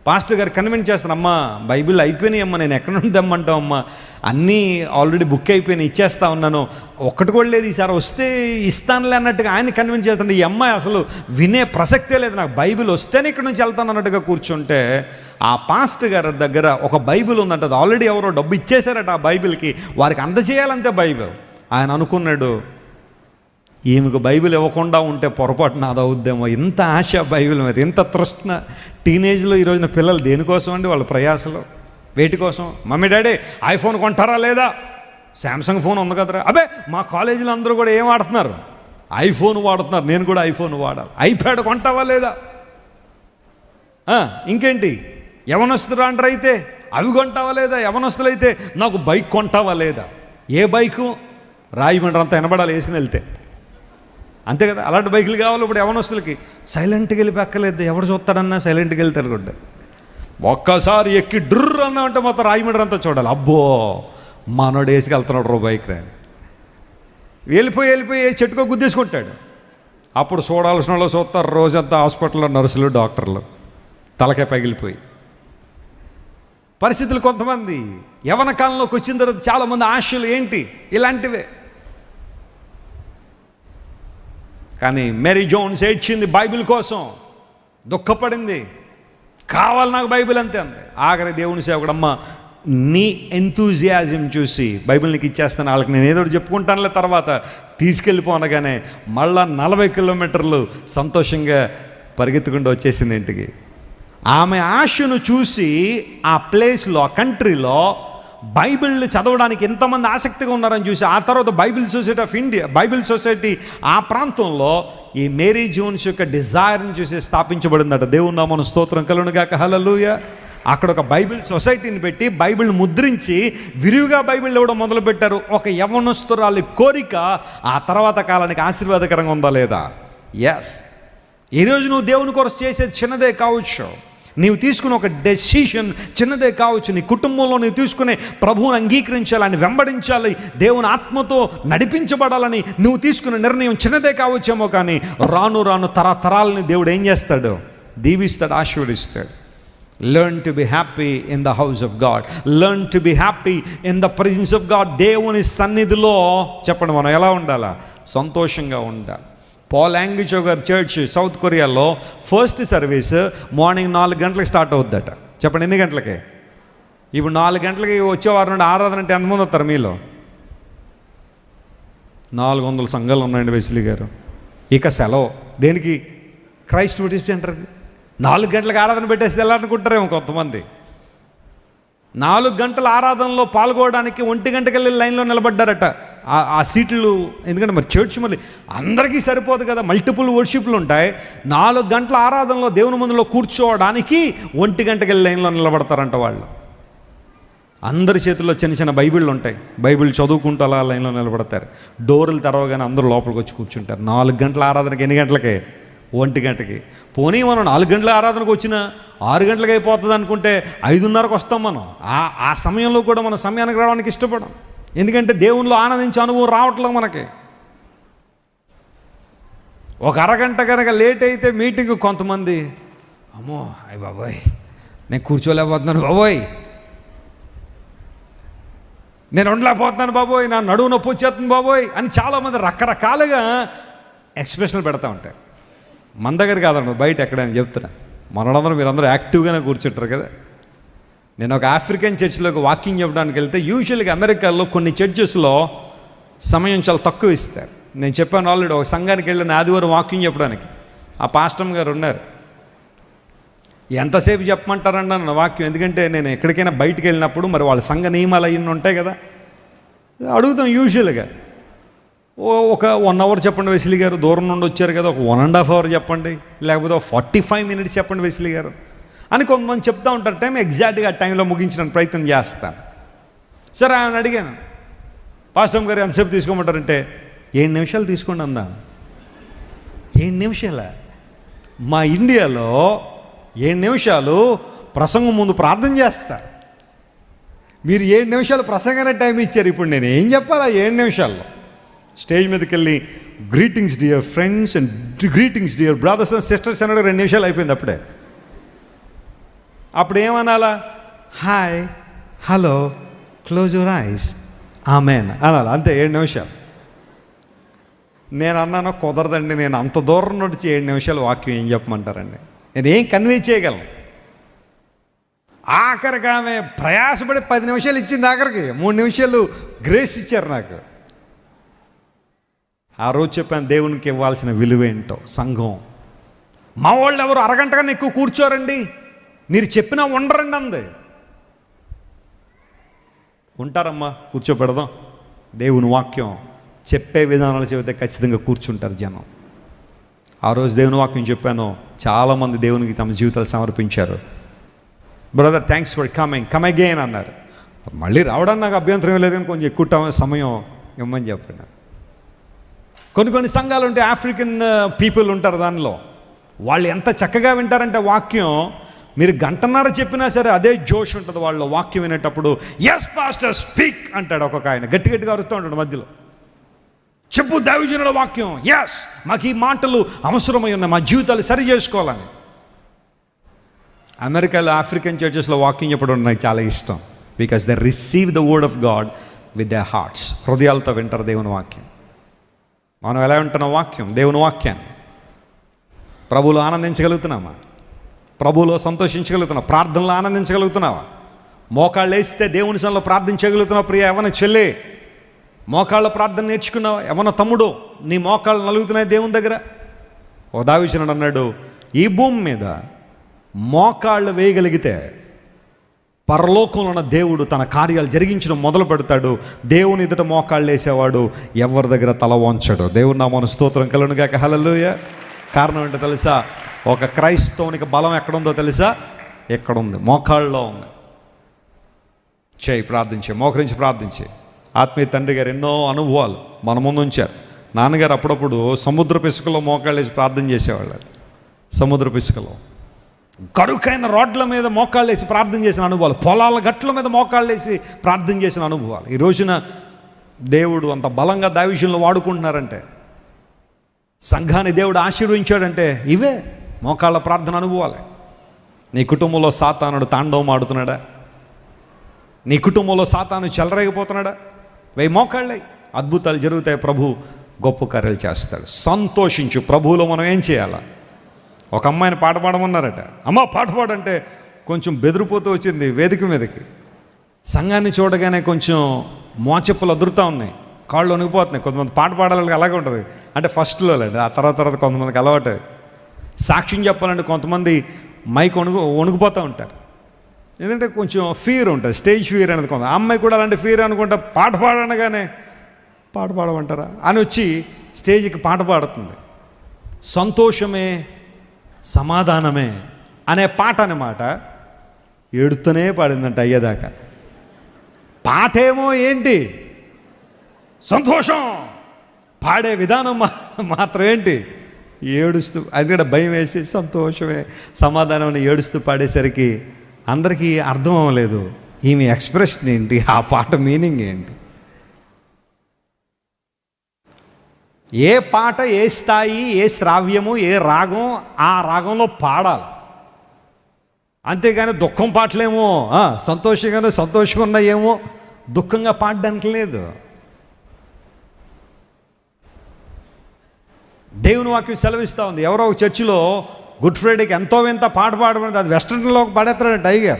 పాస్టర్ గారు కన్విన్స్ చేస్తారు అమ్మా బైబిల్ అయిపోయినాయి అమ్మా నేను ఎక్కడ నుండి తెమ్మంటావు అమ్మా? అన్నీ ఆల్రెడీ బుక్ అయిపోయినాయి ఇచ్చేస్తా ఉన్నాను. ఒక్కటి కూడా లేదు ఈసారి వస్తే ఇస్తానులే అన్నట్టుగా ఆయన కన్విన్స్ చేస్తాను ఈ అమ్మాయి అసలు వినే ప్రసక్తే లేదు నాకు. బైబిల్ వస్తేనే ఇక్కడ నుంచి వెళ్తాను అన్నట్టుగా కూర్చుంటే ఆ పాస్టర్ గారి దగ్గర ఒక బైబిల్ ఉందంట. అది ఆల్రెడీ ఎవరో డబ్బు ఇచ్చేశారట ఆ బైబిల్కి. వారికి అందజేయాలంతే బైబిల్. ఆయన అనుకున్నాడు ఈమెకు బైబిల్ ఇవ్వకుండా ఉంటే పొరపాటు నాదవుద్దేమో ఇంత ఆశ బైబిల్ మీద ఇంత తృష్ణ. టీనేజ్లో ఈ రోజున పిల్లలు దేనికోసం అండి వాళ్ళ ప్రయాసలు. వేటి కోసం? మమ్మీ డాడీ ఐఫోన్ కొంటారా లేదా? శాంసంగ్ ఫోన్ ఉంది కదరా. అబే మా కాలేజీలో అందరూ కూడా ఏం వాడుతున్నారు? ఐఫోన్ వాడుతున్నారు. నేను కూడా ఐఫోన్ వాడాలి. ఐప్యాడ్ కొంటావా లేదా? ఇంకేంటి? యవనస్తులు అంటారు అయితే. అవి కొంటావా లేదా? యవనస్తులు అయితే నాకు బైక్ కొంటావా లేదా? ఏ బైకు? రాయమండ్రి అంతా వినబడాలి వేసుకుని వెళ్తే. అంతే కదా అలాంటి బైకులు కావాలి ఇప్పుడు యవనస్తులకి. సైలెంట్గా వెళ్ళి పెక్కలేదు ఎవడు చూస్తాడన్నా సైలెంట్గా వెళ్తారు కూడా ఒక్కసారి ఎక్కి డ్రర్ అన్నా అంటే మొత్తం రాయమండ్రి అంతా చూడాలి. అబ్బో మనోడు వేసుకెళ్తున్నాడు రో బైక్ రా వెళ్ళిపోయి వెళ్ళిపోయి చెట్టుకో గుద్దేసుకుంటాడు. అప్పుడు చూడాల్సిన వాళ్ళు చూస్తారు రోజంతా హాస్పిటల్లో నర్సులు డాక్టర్లు. తలకే పగిలిపోయి. పరిస్థితులు కొంతమంది యవన కాలంలోకి వచ్చిన తర్వాత చాలామంది ఆశలు ఏంటి? ఇలాంటివే. కానీ మేరీ జోన్స్ ఏడ్చింది బైబిల్ కోసం. దుఃఖపడింది. కావాలి నాకు బైబిల్ అంతే అంతే ఆఖరి దేవుని సేవకుడమ్మ నీ ఎంతూజియాజం చూసి బైబిల్ నీకు ఇచ్చేస్తాను. వాళ్ళకి నేను ఏదో ఒకటి చెప్పుకుంటానులే తర్వాత తీసుకెళ్ళిపోనగానే మళ్ళా నలభై కిలోమీటర్లు సంతోషంగా పరిగెత్తుకుంటూ వచ్చేసింది ఇంటికి. ఆమె ఆశను చూసి ఆ ప్లేస్లో ఆ కంట్రీలో బైబిల్ చదవడానికి ఎంతమంది ఆసక్తిగా ఉన్నారని చూసి ఆ తర్వాత Bible society of India Bible society ఆ ప్రాంతంలో ఈ మేరీ జోన్స్ యొక్క డిజైర్ని చూసి స్థాపించబడిందట. దేవుని నామను స్తోత్రం కలునుగాక హలలుయ అక్కడ ఒక బైబిల్ సొసైటీని పెట్టి బైబిల్ ముద్రించి విరివిగా బైబిల్ ఇవ్వడం మొదలుపెట్టారు. ఒక యవనస్తురాలి కోరిక ఆ తర్వాత కాలానికి ఆశీర్వాదకరంగా ఉందా లేదా? ఎస్ ఈరోజు నువ్వు దేవుని కొరకు చేసేది చిన్నదే కావచ్చు. నీవు తీసుకున్న ఒక డెసిషన్ చిన్నదే కావచ్చు. నీ కుటుంబంలో నీవు తీసుకునే ప్రభువుని అంగీకరించాలి ఆయన వెంబడించాలి దేవుని ఆత్మతో నడిపించబడాలని నువ్వు తీసుకున్న నిర్ణయం చిన్నదే కావచ్చేమో కానీ రాను రాను తరతరాలని దేవుడు ఏం చేస్తాడు? దీవిస్తాడు ఆశీర్వదిస్తాడు. Learn to be happy in the house of God learn to be happy in the presence of God దేవుని సన్నిధిలో చెప్పండి మనం ఎలా ఉండాలా? సంతోషంగా ఉండాలి. పాల్ యాంగిచో గారి చర్చ్ సౌత్ కొరియాలో ఫస్ట్ సర్వీస్ మార్నింగ్ నాలుగు గంటలకు స్టార్ట్ అవుద్దట. చెప్పండి ఎన్ని గంటలకి? ఇప్పుడు నాలుగు గంటలకి వచ్చేవారు నుండి ఆరాధన అంటే ఎంతమంది వస్తారు మీలో? నాలుగు వందల సంఘాలు ఉన్నాయండి వెసిలి గారు. ఇక సెలవు. దేనికి? క్రైస్ట్ బ్రిటిష్ సెంటర్కి నాలుగు గంటలకు ఆరాధన పెట్టేసి వెళ్ళాలనుకుంటారేమో కొంతమంది. నాలుగు గంటల ఆరాధనలో పాల్గొనడానికి ఒంటి గంటకి వెళ్ళి లైన్లో నిలబడ్డారట. ఆ- సీట్లు ఎందుకంటే మరి చర్చ్ మళ్ళీ అందరికీ సరిపోదు కదా. మల్టిపుల్ వర్షిప్లు ఉంటాయి. నాలుగు గంటల ఆరాధనలో దేవుని ముందులో కూర్చోవడానికి ఒంటి గంటకి లైన్లో నిలబడతారంట వాళ్ళు. అందరి చేతుల్లో చిన్న చిన్న బైబిళ్ళు ఉంటాయి. బైబిల్ చదువుకుంటూ అలా లైన్లో నిలబడతారు. డోర్లు తెరవగానే అందరూ లోపలికి వచ్చి కూర్చుంటారు. నాలుగు గంటల ఆరాధనకి ఎన్ని గంటలకే? ఒంటి గంటకి. పోనీ మనం నాలుగు గంటల ఆరాధనకు వచ్చిన ఆరు గంటలకు అయిపోతుంది అనుకుంటే ఐదున్నరకు వస్తాం మనం. ఆ ఆ సమయంలో కూడా మనం సమయానికి రావడానికి ఇష్టపడం. ఎందుకంటే దేవునిలో ఆనందించే అనుభవం రావట్లేదు మనకి. ఒక అరగంట కనుక లేట్ అయితే మీటింగ్ కొంతమంది అమ్మో అయ్య బాబోయ్ నేను కూర్చోలేకపోతున్నాను బాబోయ్. నేను ఉండలేకపోతున్నాను బాబోయ్ నా నడువు నొప్పి వచ్చేస్తుంది బాబోయ్ అని చాలామంది రకరకాలుగా ఎక్స్ప్రెషన్లు పెడతా ఉంటారు. మన దగ్గర కాదండి బయట ఎక్కడైనా చెప్తున్నా. మనందరూ మీరందరూ యాక్టివ్గానే కూర్చుంటారు కదా. నేను ఒక ఆఫ్రికన్ చర్చ్లోకి వాకింగ్ చెప్పడానికి వెళ్తే యూజువల్గా అమెరికాలో కొన్ని చర్చెస్లో సమయం చాలా తక్కువ ఇస్తారు. నేను చెప్పాను ఆల్రెడీ ఒక సంఘానికి వెళ్ళిన ఆదివారం వాకింగ్ చెప్పడానికి. ఆ పాస్టమ్ గారు ఉన్నారు. ఎంతసేపు చెప్పమంటారండి అన్న వాక్యం? ఎందుకంటే నేను ఎక్కడికైనా బయటికి వెళ్ళినప్పుడు మరి వాళ్ళ సంఘ నియమాలు అయ్యి ఉంటాయి కదా. అడుగుతాం యూజువల్గా ఓ ఒక వన్ అవర్ చెప్పండి వెసిలి గారు దూరం నుండి వచ్చారు కదా ఒక వన్ అండ్ హాఫ్ అవర్ చెప్పండి. లేకపోతే ఒక ఫార్టీ ఫైవ్ మినిట్స్ చెప్పండి వెసిలి గారు. అని కొంతమంది చెప్తా ఉంటారు టైం ఎగ్జాక్ట్గా ఆ టైంలో ముగించడానికి ప్రయత్నం చేస్తాను. సరే ఆయన అడిగాను పాస్టమ్ గారు ఎంతసేపు తీసుకోమంటారంటే ఏడు నిమిషాలు తీసుకోండి అందా. ఏడు నిమిషాల? మా ఇండియాలో ఏడు నిమిషాలు ప్రసంగం ముందు ప్రార్థన చేస్తారు మీరు ఏడు నిమిషాలు ప్రసంగానే టైం ఇచ్చారు ఇప్పుడు నేను ఏం చెప్పాలా ఏడు నిమిషాల్లో? స్టేజ్ మీదకి వెళ్ళి greetings dear friends and greetings dear brothers and sisters అన్నాడు రెండు నిమిషాలు అయిపోయింది అప్పుడే. అప్పుడు ఏమనాలా hi hello close your eyes amen అనాలి? అంతే ఏడు నిమిషాలు. నేను అన్నాను కుదరదండి నేను అంత దూరం నడిచి ఏడు నిమిషాలు వాక్యం ఏం చెప్పమంటారండి? నేను ఏం కన్వే చేయగలను? ఆఖరికి ఆమె ప్రయాసపడి పది నిమిషాలు ఇచ్చింది ఆఖరికి. మూడు నిమిషాలు గ్రేస్ ఇచ్చారు నాకు. ఆ రోజు చెప్పాను దేవునికి ఇవ్వాల్సిన విలువ ఏంటో? సంఘం. మా వాళ్ళు ఎవరు అరగంట కన్నా ఎక్కువ కూర్చోరండి? మీరు చెప్పినా ఉండరండి అంది. ఉంటారమ్మా కూర్చోపెడదాం దేవుని వాక్యం చెప్పే విధానాలు చెబితే ఖచ్చితంగా కూర్చుంటారు జనం. ఆ రోజు దేవుని వాక్యం చెప్పాను చాలామంది దేవునికి తమ జీవితాలు సమర్పించారు. Brother thanks for coming come again అన్నారు. మళ్ళీ రావడానికి నాకు అభ్యంతరం లేదు కానీ కొంచెం ఎక్కువ సమయం ఇవ్వమని చెప్పండి. కొన్ని కొన్ని సంఘాలు ఉంటే ఆఫ్రికన్ పీపుల్ ఉంటారు దానిలో. వాళ్ళు ఎంత చక్కగా వింటారంటే వాక్యం మీరు గంటన్నర చెప్పినా సరే అదే జోష్ ఉంటుంది వాళ్ళ వాక్యం వినేటప్పుడు ఎస్ పాస్టర్ స్పీక్ అంటాడు ఒక్కొక్క ఆయన. గట్టి గట్టిగా అరుస్తూ ఉంటాడు మధ్యలో. చెప్పు దైవజనుల వాక్యం. ఎస్ మాకు ఈ మాటలు అవసరమై ఉన్నాయి. మా జీవితాలు సరి చేసుకోవాలని. అమెరికాలో ఆఫ్రికన్ చర్చెస్లో వాక్యం చెప్పడం నాకు చాలా ఇష్టం. Because they receive the word of God with the hearts హృదయాలతో వింటారు దేవుని వాక్యం. మనం ఎలా వింటున్నాం వాక్యం? దేవుని వాక్యాన్ని. ప్రభులు ఆనందించగలుగుతున్నామా? ప్రభువులో సంతోషించగలుగుతున్నావు ప్రార్థనలో ఆనందించగలుగుతున్నావా? మోకాళ్ళు వేస్తే దేవుని సన్నిలో ప్రార్థించగలుగుతున్నావు ప్రియ ఎవన చెల్లె? మోకాళ్ళ ప్రార్థన నేర్చుకున్నావా? ఎవన తమ్ముడు? నీ మోకాళ్ళు నలుగుతున్నాయి దేవుని దగ్గర? ఓ దావిచనుడు అన్నాడు ఈ భూమి మీద మోకాళ్ళు వేయగలిగితే పరలోకంలో ఉన్న దేవుడు తన కార్యాలు జరిగించడం మొదలు పెడతాడు. దేవుని ఎదుట మోకాళ్ళు వేసేవాడు ఎవరి దగ్గర తల వంచడు. దేవుడు నా మన స్తోత్రం కలుగునుగాక హలలుయ కారణం ఏంటో తెలుసా? ఒక క్రైస్తవునికి బలం ఎక్కడుందో తెలుసా? ఎక్కడుంది? మోకాళ్ళలో ఉంది. చేయి ప్రార్థించే మోకరించి ప్రార్థించే. ఆత్మీయ తండ్రి గారు ఎన్నో అనుభవాలు మన ముందు ఉంచారు. నాన్నగారు అప్పుడప్పుడు సముద్ర పిసుకలో మోకాళ్ళు వేసి ప్రార్థన చేసేవాళ్ళు. సముద్ర పిసుకలో. కరుకైన రోడ్ల మీద మోకాళ్ళేసి ప్రార్థన చేసిన అనుభవాలు. పొలాల గట్ల మీద మోకాళ్ళేసి ప్రార్థన చేసిన అనుభవాలు. ఈ రోజున దేవుడు అంత బలంగా దావిషయంలో వాడుకుంటున్నారంటే సంఘాన్ని దేవుడు ఆశీర్వించాడంటే ఇవే. మోకాళ్ళ ప్రార్థన అనుభవాలి. నీ కుటుంబంలో సాతానుడు తాండవం ఆడుతున్నాడా? నీ కుటుంబంలో సాతాను చెలరేగిపోతున్నాడా? వెయ్యి మోకాళ్ళై అద్భుతాలు జరుగుతాయి ప్రభు. గొప్ప కార్యాలు చేస్తాడు. సంతోషించు. ప్రభువులో మనం ఏం చేయాలా? ఒక అమ్మాయిని పాట పాడమన్నారట. అమ్మ పాట పాడంటే కొంచెం బెదిరిపోతూ వచ్చింది వేదిక మీదకి. సంఘాన్ని చూడగానే కొంచెం మోచెప్పులు అదురుతూ ఉన్నాయి. కాళ్ళు వణిగిపోతున్నాయి కొంతమంది పాట పాడాలి అలాగే ఉంటుంది. అంటే ఫస్ట్లో లేదు ఆ తర్వాత తర్వాత కొంతమందికి అలవాటు. సాక్ష్యం చెప్పాలంటే కొంతమంది మైక్ వణుకు వణుకుపోతూ ఉంటారు. ఎందుకంటే కొంచెం ఫీర్ ఉంటుంది స్టేజ్ ఫీర్ అనేది కొంత. ఆ అమ్మాయి కూడా అలాంటి ఫీర్ అనుకుంటా పాట పాడనగానే పాట పాడమంటారా అని వచ్చి స్టేజ్కి పాట పాడుతుంది. సంతోషమే సమాధానమే అనే పాట అన్నమాట. ఏడుతూనే పాడిందంట అయ్యేదాకా. పాటేమో ఏంటి? సంతోషం. పాడే విధానం మాత్రం ఏంటి? ఏడుస్తూ అది కూడా భయం వేసి సంతోషమే. సమాధానం ఏడుస్తూ పాడేసరికి అందరికీ అర్థం అవ్వలేదు. ఈమె ఎక్స్ప్రెషన్ ఏంటి? ఆ పాట మీనింగ్ ఏంటి? ఏ పాట ఏ స్థాయి ఏ శ్రావ్యము ఏ రాగం ఆ రాగంలో పాడాలి. అంతేగాని దుఃఖం పాటలేమో సంతోషంగానే సంతోషంగా ఉన్నాయేమో దుఃఖంగా పాడడానికి లేదు. దేవుని వాక్యం సెలవిస్తూ ఉంది. ఎవరో ఒక చర్చిలో గుడ్ ఫ్రైడేకి ఎంతో వింత పాట పాడబడింది అది వెస్టర్న్లో పాడేస్తాడు టైగర్.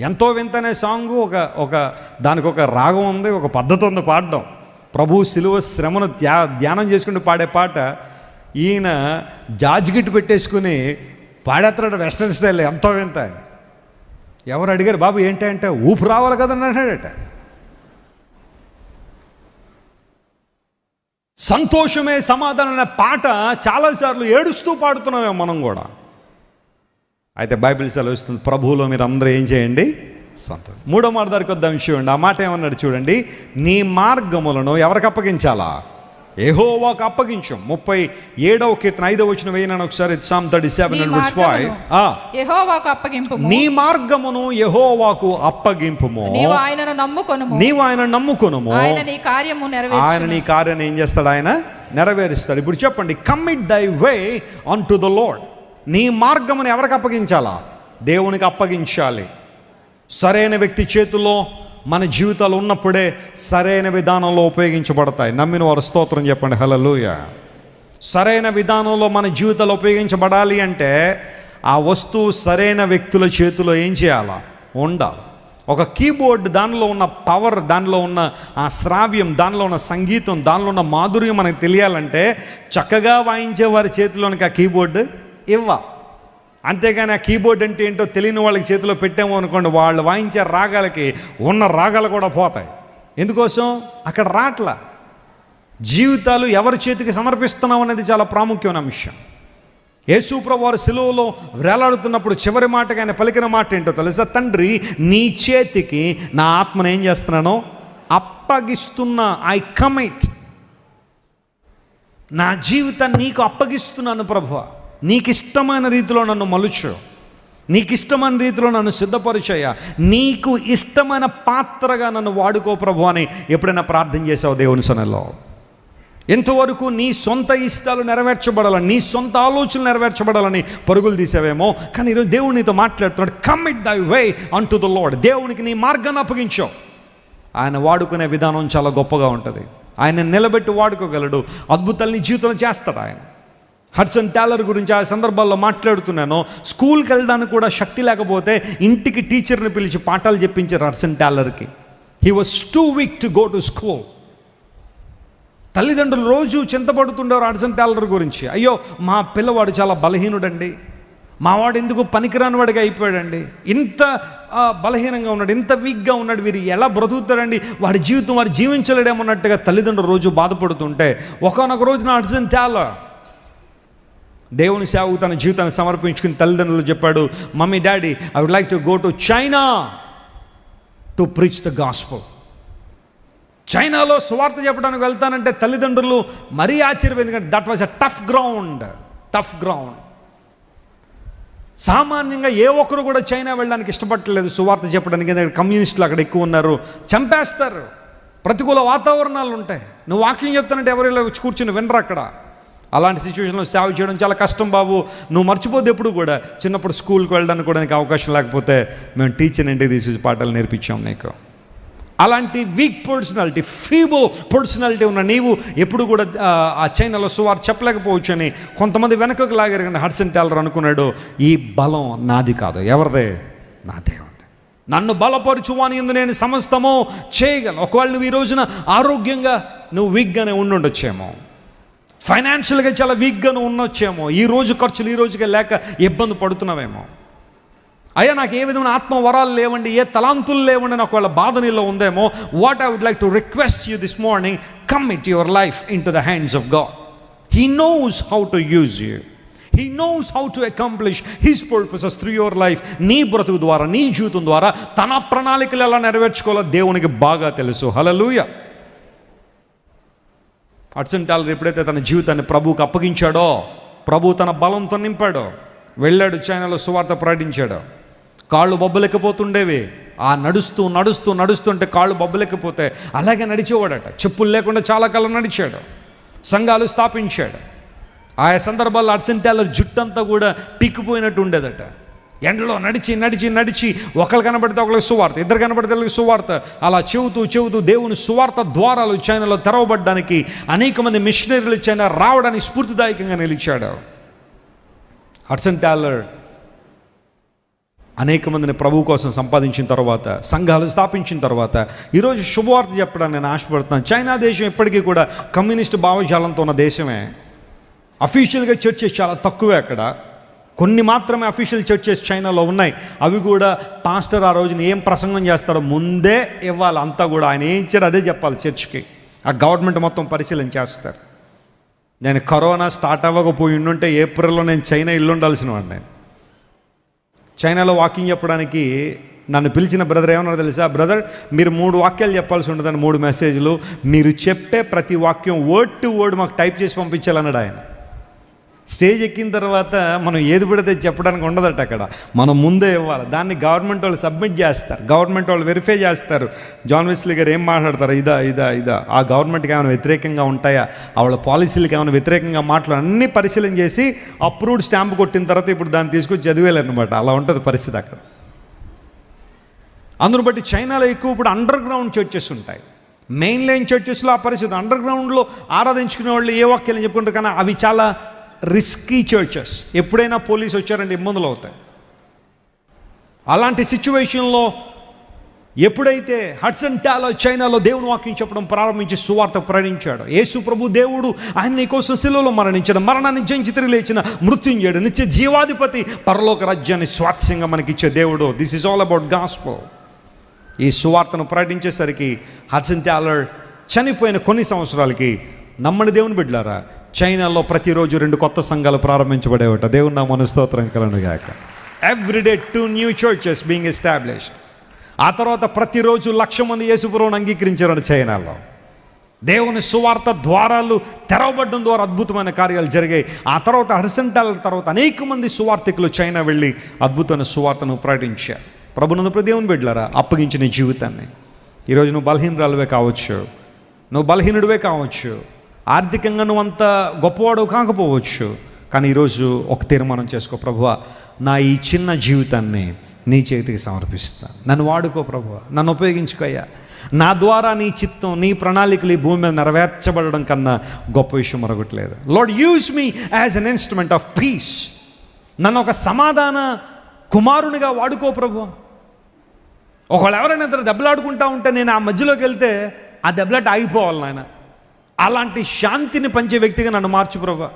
ఎంతో వింత అనే సాంగ్ ఒక ఒక దానికి ఒక రాగం ఉంది ఒక పద్ధతి ఉంది పాడడం. ప్రభు శిలువ శ్రమను ధ్యా ధ్యానం చేసుకుంటూ పాడే పాట ఈయన జాజ్గిట్ పెట్టేసుకుని పాడేస్తాడు వెస్ట్రన్ స్టైల్ ఎంతో వింత అని. ఎవరు అడిగారు బాబు ఏంటంటే ఊపు రావాలి కదా అన్నాడట సంతోషమే సమాధానం అనే పాట చాలాసార్లు ఏడుస్తూ పాడుతున్నామే మనం కూడా. అయితే బైబిల్ సెలవిస్తుంది ప్రభువులో మీరు అందరూ ఏం చేయండి? సంతోషం. మూడో మాట దగ్గరికి వద్దాం చూడండి. ఆ మాట ఏమన్నాడు చూడండి నీ మార్గములను ఎవరికి అప్పగించాలా? ఏహోవాకు అప్పగించం. ముప్పై ఏడవ కీర్తన ఐదవ వచ్చిన వేయనని ఒకసారి Psalm thirty seven and verse five యెహోవాకు అప్పగింపు నీ మార్గమును యెహోవాకు అప్పగింపుము. నీవు ఆయనను నమ్ముకొనుము. నీవు ఆయన నమ్ముకొనుము. ఆయన నీ కార్యము ఆయన నీ కార్యాన్ని ఏం చేస్తాడు ఆయన? నెరవేరుస్తాడు. ఇప్పుడు చెప్పండి commit thy way unto the Lord నీ మార్గమును ఎవరికి అప్పగించాలా? దేవునికి అప్పగించాలి. సరైన వ్యక్తి చేతిలో మన జీవితాలు ఉన్నప్పుడే సరైన విధానంలో ఉపయోగించబడతాయి. నమ్మిన వారు స్తోత్రం చెప్పండి. హలలుయ సరైన విధానంలో మన జీవితాలు ఉపయోగించబడాలి అంటే ఆ వస్తువు సరైన వ్యక్తుల చేతిలో ఏం చేయాలా? ఉండాలి. ఒక కీబోర్డ్ దానిలో ఉన్న పవర్ దానిలో ఉన్న ఆ శ్రావ్యం దానిలో ఉన్న సంగీతం దానిలో ఉన్న మాధుర్యం మనకు తెలియాలంటే చక్కగా వాయించే వారి చేతిలోనికి ఆ కీబోర్డు ఇవ్వ అంతేగాని ఆ కీబోర్డ్ అంటే ఏంటో తెలియని వాళ్ళకి చేతిలో పెట్టాము అనుకోండి వాళ్ళు వాయించే రాగాలకి ఉన్న రాగాలు కూడా పోతాయి. ఎందుకోసం? అక్కడ రాట్లా. జీవితాలు ఎవరి చేతికి సమర్పిస్తున్నాం అనేది చాలా ప్రాముఖ్యమైన అంశం. యేసుప్రభు వారు సెలువులో వేలాడుతున్నప్పుడు చివరి మాటగా ఆయన పలికిన మాట ఏంటో తెలుసా? తండ్రి నీ చేతికి నా ఆత్మను ఏం చేస్తున్నానో? అప్పగిస్తున్నా ఐ కమిట్. నా జీవితాన్ని నీకు అప్పగిస్తున్నాను ప్రభువా. నీకు ఇష్టమైన రీతిలో నన్ను మలుచు. నీకు ఇష్టమైన రీతిలో నన్ను సిద్ధపరిచయ్యా నీకు ఇష్టమైన పాత్రగా నన్ను వాడుకో ప్రభు అని ఎప్పుడైనా ప్రార్థన చేసావు దేవుని సనలో ఎంతవరకు నీ సొంత ఇష్టాలు నెరవేర్చబడాలని నీ సొంత ఆలోచనలు నెరవేర్చబడాలని పరుగులు తీసావేమో? కానీ ఈరోజు దేవుడు నీతో మాట్లాడుతున్నాడు కమిట్ దై వే అంటూ ద లోడ్ దేవునికి నీ మార్గాన్ని అప్పగించావు ఆయన వాడుకునే విధానం చాలా గొప్పగా ఉంటుంది. ఆయన నిలబెట్టి వాడుకోగలడు. అద్భుతాలు నీ జీవితంలో చేస్తాడు ఆయన. హడ్సన్ టాలర్ గురించి ఆ సందర్భాల్లో మాట్లాడుతున్నాను. స్కూల్కి వెళ్ళడానికి కూడా శక్తి లేకపోతే ఇంటికి టీచర్ని పిలిచి పాఠాలు చెప్పించారు Hudson టాలర్కి he was too weak to go to school తల్లిదండ్రులు రోజు చింతపడుతుండేవారు హడ్సన్ టాలర్ గురించి. అయ్యో మా పిల్లవాడు చాలా బలహీనుడండి. మావాడు ఎందుకు పనికిరాని వాడిగా అయిపోయాడండి. ఇంత బలహీనంగా ఉన్నాడు ఇంత వీక్గా ఉన్నాడు వీరు ఎలా బ్రతుకుతాడండి? వాడి జీవితం వారు జీవించలేడేమన్నట్టుగా తల్లిదండ్రులు రోజు బాధపడుతుంటే ఒకనొక రోజున అర్జున్ తేలా దేవుని సేవకు తన జీవితాన్ని సమర్పించుకుని తల్లిదండ్రులు చెప్పాడు mummy daddy I would like to go to China to preach the gospel చైనాలో సువార్త చెప్పడానికి వెళ్తానంటే తల్లిదండ్రులు మరీ ఆశ్చర్యం ఎందుకంటే that was a tough ground tough ground సామాన్యంగా ఏ ఒక్కరు కూడా చైనా వెళ్ళడానికి ఇష్టపడలేదు సువార్త చెప్పడానికి ఎందుకంటే కమ్యూనిస్టులు అక్కడ ఎక్కువ ఉన్నారు. చంపేస్తారు. ప్రతికూల వాతావరణాలు ఉంటాయి. నువ్వు వాకింగ్ చెప్తానంటే ఎవరిలో కూర్చుని వినరు అక్కడ. అలాంటి సిచ్యువేషన్లో సేవ చేయడం చాలా కష్టం బాబు. నువ్వు మర్చిపోద్దు ఎప్పుడు కూడా. చిన్నప్పుడు స్కూల్కి వెళ్ళడానికి కూడా నీకు అవకాశం లేకపోతే మేము టీచర్ ఇంటికి తీసి పాఠాలు నేర్పించాం నీకు. అలాంటి వీక్ పర్సనాలిటీ ఫీబుల్ పర్సనాలిటీ ఉన్న నీవు ఎప్పుడు కూడా ఆ, చైనాలో సువార్ చెప్పలేకపోవచ్చు అని కొంతమంది వెనకకు లాగారు కానీ హడ్సన్ టేలర్ అనుకున్నాడు ఈ బలం నాది కాదు. ఎవరిదే? నా దేవుడు నన్ను బలపరుచువాని ఎందు నేను సమస్తము చేయగలను. ఒకవేళ నువ్వు ఈ రోజున ఆరోగ్యంగా నువ్వు వీక్గానే ఉండుండొచ్చేమో. ఫైనాన్షియల్గా చాలా వీక్గా నువ్వు ఉండొచ్చేమో. ఈ రోజు ఖర్చులు ఈ రోజుగా లేక ఇబ్బంది పడుతున్నావేమో. అయ్యా నాకు ఏ విధమైన ఆత్మ వరాలు లేవండి ఏ తలాంతులు లేవండి నాకు ఒకవేళ బాధ నీలో ఉందేమో what I would like to request you this morning commit your life into the hands of God he knows how to use you he knows how to accomplish his purposes through your life నీ బ్రతుకు ద్వారా నీ జీవితం ద్వారా తన ప్రణాళికలు ఎలా నెరవేర్చుకోవాలో దేవునికి బాగా తెలుసు. హలలుయ అర్జున్ టాలర్ ఎప్పుడైతే తన జీవితాన్ని ప్రభువుకి అప్పగించాడో ప్రభు తన బలంతో నింపాడో వెళ్ళాడు చైనాలో సువార్త ప్రకటించాడు. కాళ్ళు బొబ్బలెక్కిపోతుండేవి ఆ నడుస్తూ నడుస్తూ నడుస్తుంటే కాళ్ళు బొబ్బలెక్కిపోతే అలాగే నడిచేవాడట. చెప్పులు లేకుండా చాలా కాలం నడిచాడు. సంఘాలు స్థాపించాడు. ఆయా సందర్భాల్లో అర్జున్ టాలర్ జుట్టంతా కూడా పీక్కుపోయినట్టు ఉండేదట. ఎండలో నడిచి నడిచి నడిచి ఒకళ్ళు కనబడితే ఒకరికి సువార్త ఇద్దరు కనబడితే ఒకరికి సువార్త. అలా చెబుతూ చెబుతూ దేవుని సువార్త ద్వారాలు చైనాలో తెరవబడ్డానికి అనేక మంది మిషనరీలు చైనా రావడానికి స్ఫూర్తిదాయకంగా నిలిచాడు. హడ్సన్ టాలర్ అనేక మందిని ప్రభు కోసం సంపాదించిన తర్వాత సంఘాలు స్థాపించిన తర్వాత ఈరోజు శుభవార్త చెప్పడానికి నేను ఆశపడుతున్నాను. చైనా దేశం ఇప్పటికీ కూడా కమ్యూనిస్ట్ భావజాలంతో ఉన్న దేశమే. అఫీషియల్గా చర్చెస్ చాలా తక్కువే అక్కడ. కొన్ని మాత్రమే అఫీషియల్ చర్చెస్ చైనాలో ఉన్నాయి. అవి కూడా పాస్టర్ ఆ రోజున ఏం ప్రసంగం చేస్తాడో ముందే ఇవ్వాలి. అంతా కూడా ఆయన ఏం ఇచ్చాడో అదే చెప్పాలి చర్చ్కి. ఆ గవర్నమెంట్ మొత్తం పరిశీలన చేస్తారు. నేను కరోనా స్టార్ట్ అవ్వకపోయి ఉండుంటే ఏప్రిల్లో నేను చైనా ఇల్లు ఉండాల్సిన వాడిని నేను. చైనాలో వాకింగ్ చెప్పడానికి నన్ను పిలిచిన బ్రదర్ ఏమన్నా తెలుసా? బ్రదర్ మీరు మూడు వాక్యాలు చెప్పాల్సి ఉంటుందని మూడు మెసేజ్లు మీరు చెప్పే ప్రతి వాక్యం వర్డ్ టు వర్డ్ మాకు టైప్ చేసి పంపించాలన్నాడు ఆయన. స్టేజ్ ఎక్కిన తర్వాత మనం ఏది పడితే చెప్పడానికి ఉండదట అక్కడ. మనం ముందే ఇవ్వాలి. దాన్ని గవర్నమెంట్ వాళ్ళు సబ్మిట్ చేస్తారు. గవర్నమెంట్ వాళ్ళు వెరిఫై చేస్తారు. జాన్ వెస్లీ గారు ఏం మాట్లాడతారు? ఇదా ఇదా ఇదా. ఆ గవర్నమెంట్కి ఏమైనా వ్యతిరేకంగా ఉంటాయా? వాళ్ళ పాలసీలకు ఏమైనా వ్యతిరేకంగా మాట్లాడు అన్ని పరిశీలన చేసి అప్రూవ్డ్ స్టాంప్ కొట్టిన తర్వాత ఇప్పుడు దాన్ని తీసుకొచ్చి చదివేయాలన్నమాట. అలా ఉంటుంది పరిస్థితి అక్కడ. అందును బట్టి చైనాలో ఎక్కువ ఇప్పుడు అండర్ గ్రౌండ్ చర్చెస్ ఉంటాయి. మెయిన్ లైన్ చర్చెస్లో ఆ పరిస్థితి. అండర్ గ్రౌండ్లో ఆరాధించుకునే వాళ్ళు ఏ వాక్యాలు చెప్పుకుంటారు? కానీ అవి చాలా రిస్కీ చర్చెస్ ఎప్పుడైనా పోలీసు వచ్చారంటే ఇబ్బందులు అవుతాయి. అలాంటి సిచ్యువేషన్లో ఎప్పుడైతే హడ్సన్ టాలో చైనాలో దేవుని వాక్యం చెప్పడం ప్రారంభించి సువార్త ప్రయాణించాడు యేసు ప్రభు దేవుడు ఆయన నీకోసం శిలువలో మరణించాడు మరణాన్ని జయించి తిరిగి లేచిన మృత్యుంజయుడు నిత్య జీవాధిపతి పరలోక రాజ్యాన్ని స్వాత్స్యంగా మనకిచ్చే దేవుడు. This is all about gospel ఈ సువార్తను ప్రకటించేసరికి హడ్సన్ టాలర్ చనిపోయిన కొన్ని సంవత్సరాలకి నమ్మని దేవుని బిడ్డారా చైనాలో ప్రతిరోజు రెండు కొత్త సంఘాలు ప్రారంభించబడేవట. దేవుని నా మనస్తోత్రం కలను గాక. Every day two new churches being established ఆ తర్వాత ప్రతిరోజు లక్ష మంది యేసుపురం అంగీకరించారు చైనాలో. దేవుని సువార్త ద్వారాలు తెరవబడడం ద్వారా అద్భుతమైన కార్యాలు జరిగాయి. ఆ తర్వాత హరిసంటాల తర్వాత అనేక మంది సువార్థికులు చైనా వెళ్ళి అద్భుతమైన సువార్తను ప్రకటించారు. ప్రభునందు దేవుని బిడ్డలారా అప్పగించిన జీవితాన్ని. ఈరోజు నువ్వు బలహీనరాలువే కావచ్చు. నువ్వు బలహీనుడివే కావచ్చు. ఆర్థికంగా నువ్వు అంత గొప్పవాడు కాకపోవచ్చు కానీ ఈరోజు ఒక తీర్మానం చేసుకో ప్రభువ నా ఈ చిన్న జీవితాన్ని నీ చేతికి సమర్పిస్తాను నన్ను వాడుకో ప్రభువ నన్ను ఉపయోగించుకోయ్యా నా ద్వారా నీ చిత్తం నీ ప్రణాళికలు ఈ భూమి మీద నెరవేర్చబడడం కన్నా గొప్ప విషయం మరొకట్లేదు. Lord use me as an instrument of peace నన్ను ఒక సమాధాన కుమారునిగా వాడుకో ప్రభు ఒకవేళ ఎవరైనా ఇద్దరు దెబ్బలాడుకుంటా ఉంటే నేను ఆ మధ్యలోకి వెళ్తే ఆ దెబ్బలాట ఆగిపోవాలి నాయన. అలాంటి శాంతిని పంచే వ్యక్తిగా నన్ను మార్చు ప్రభా.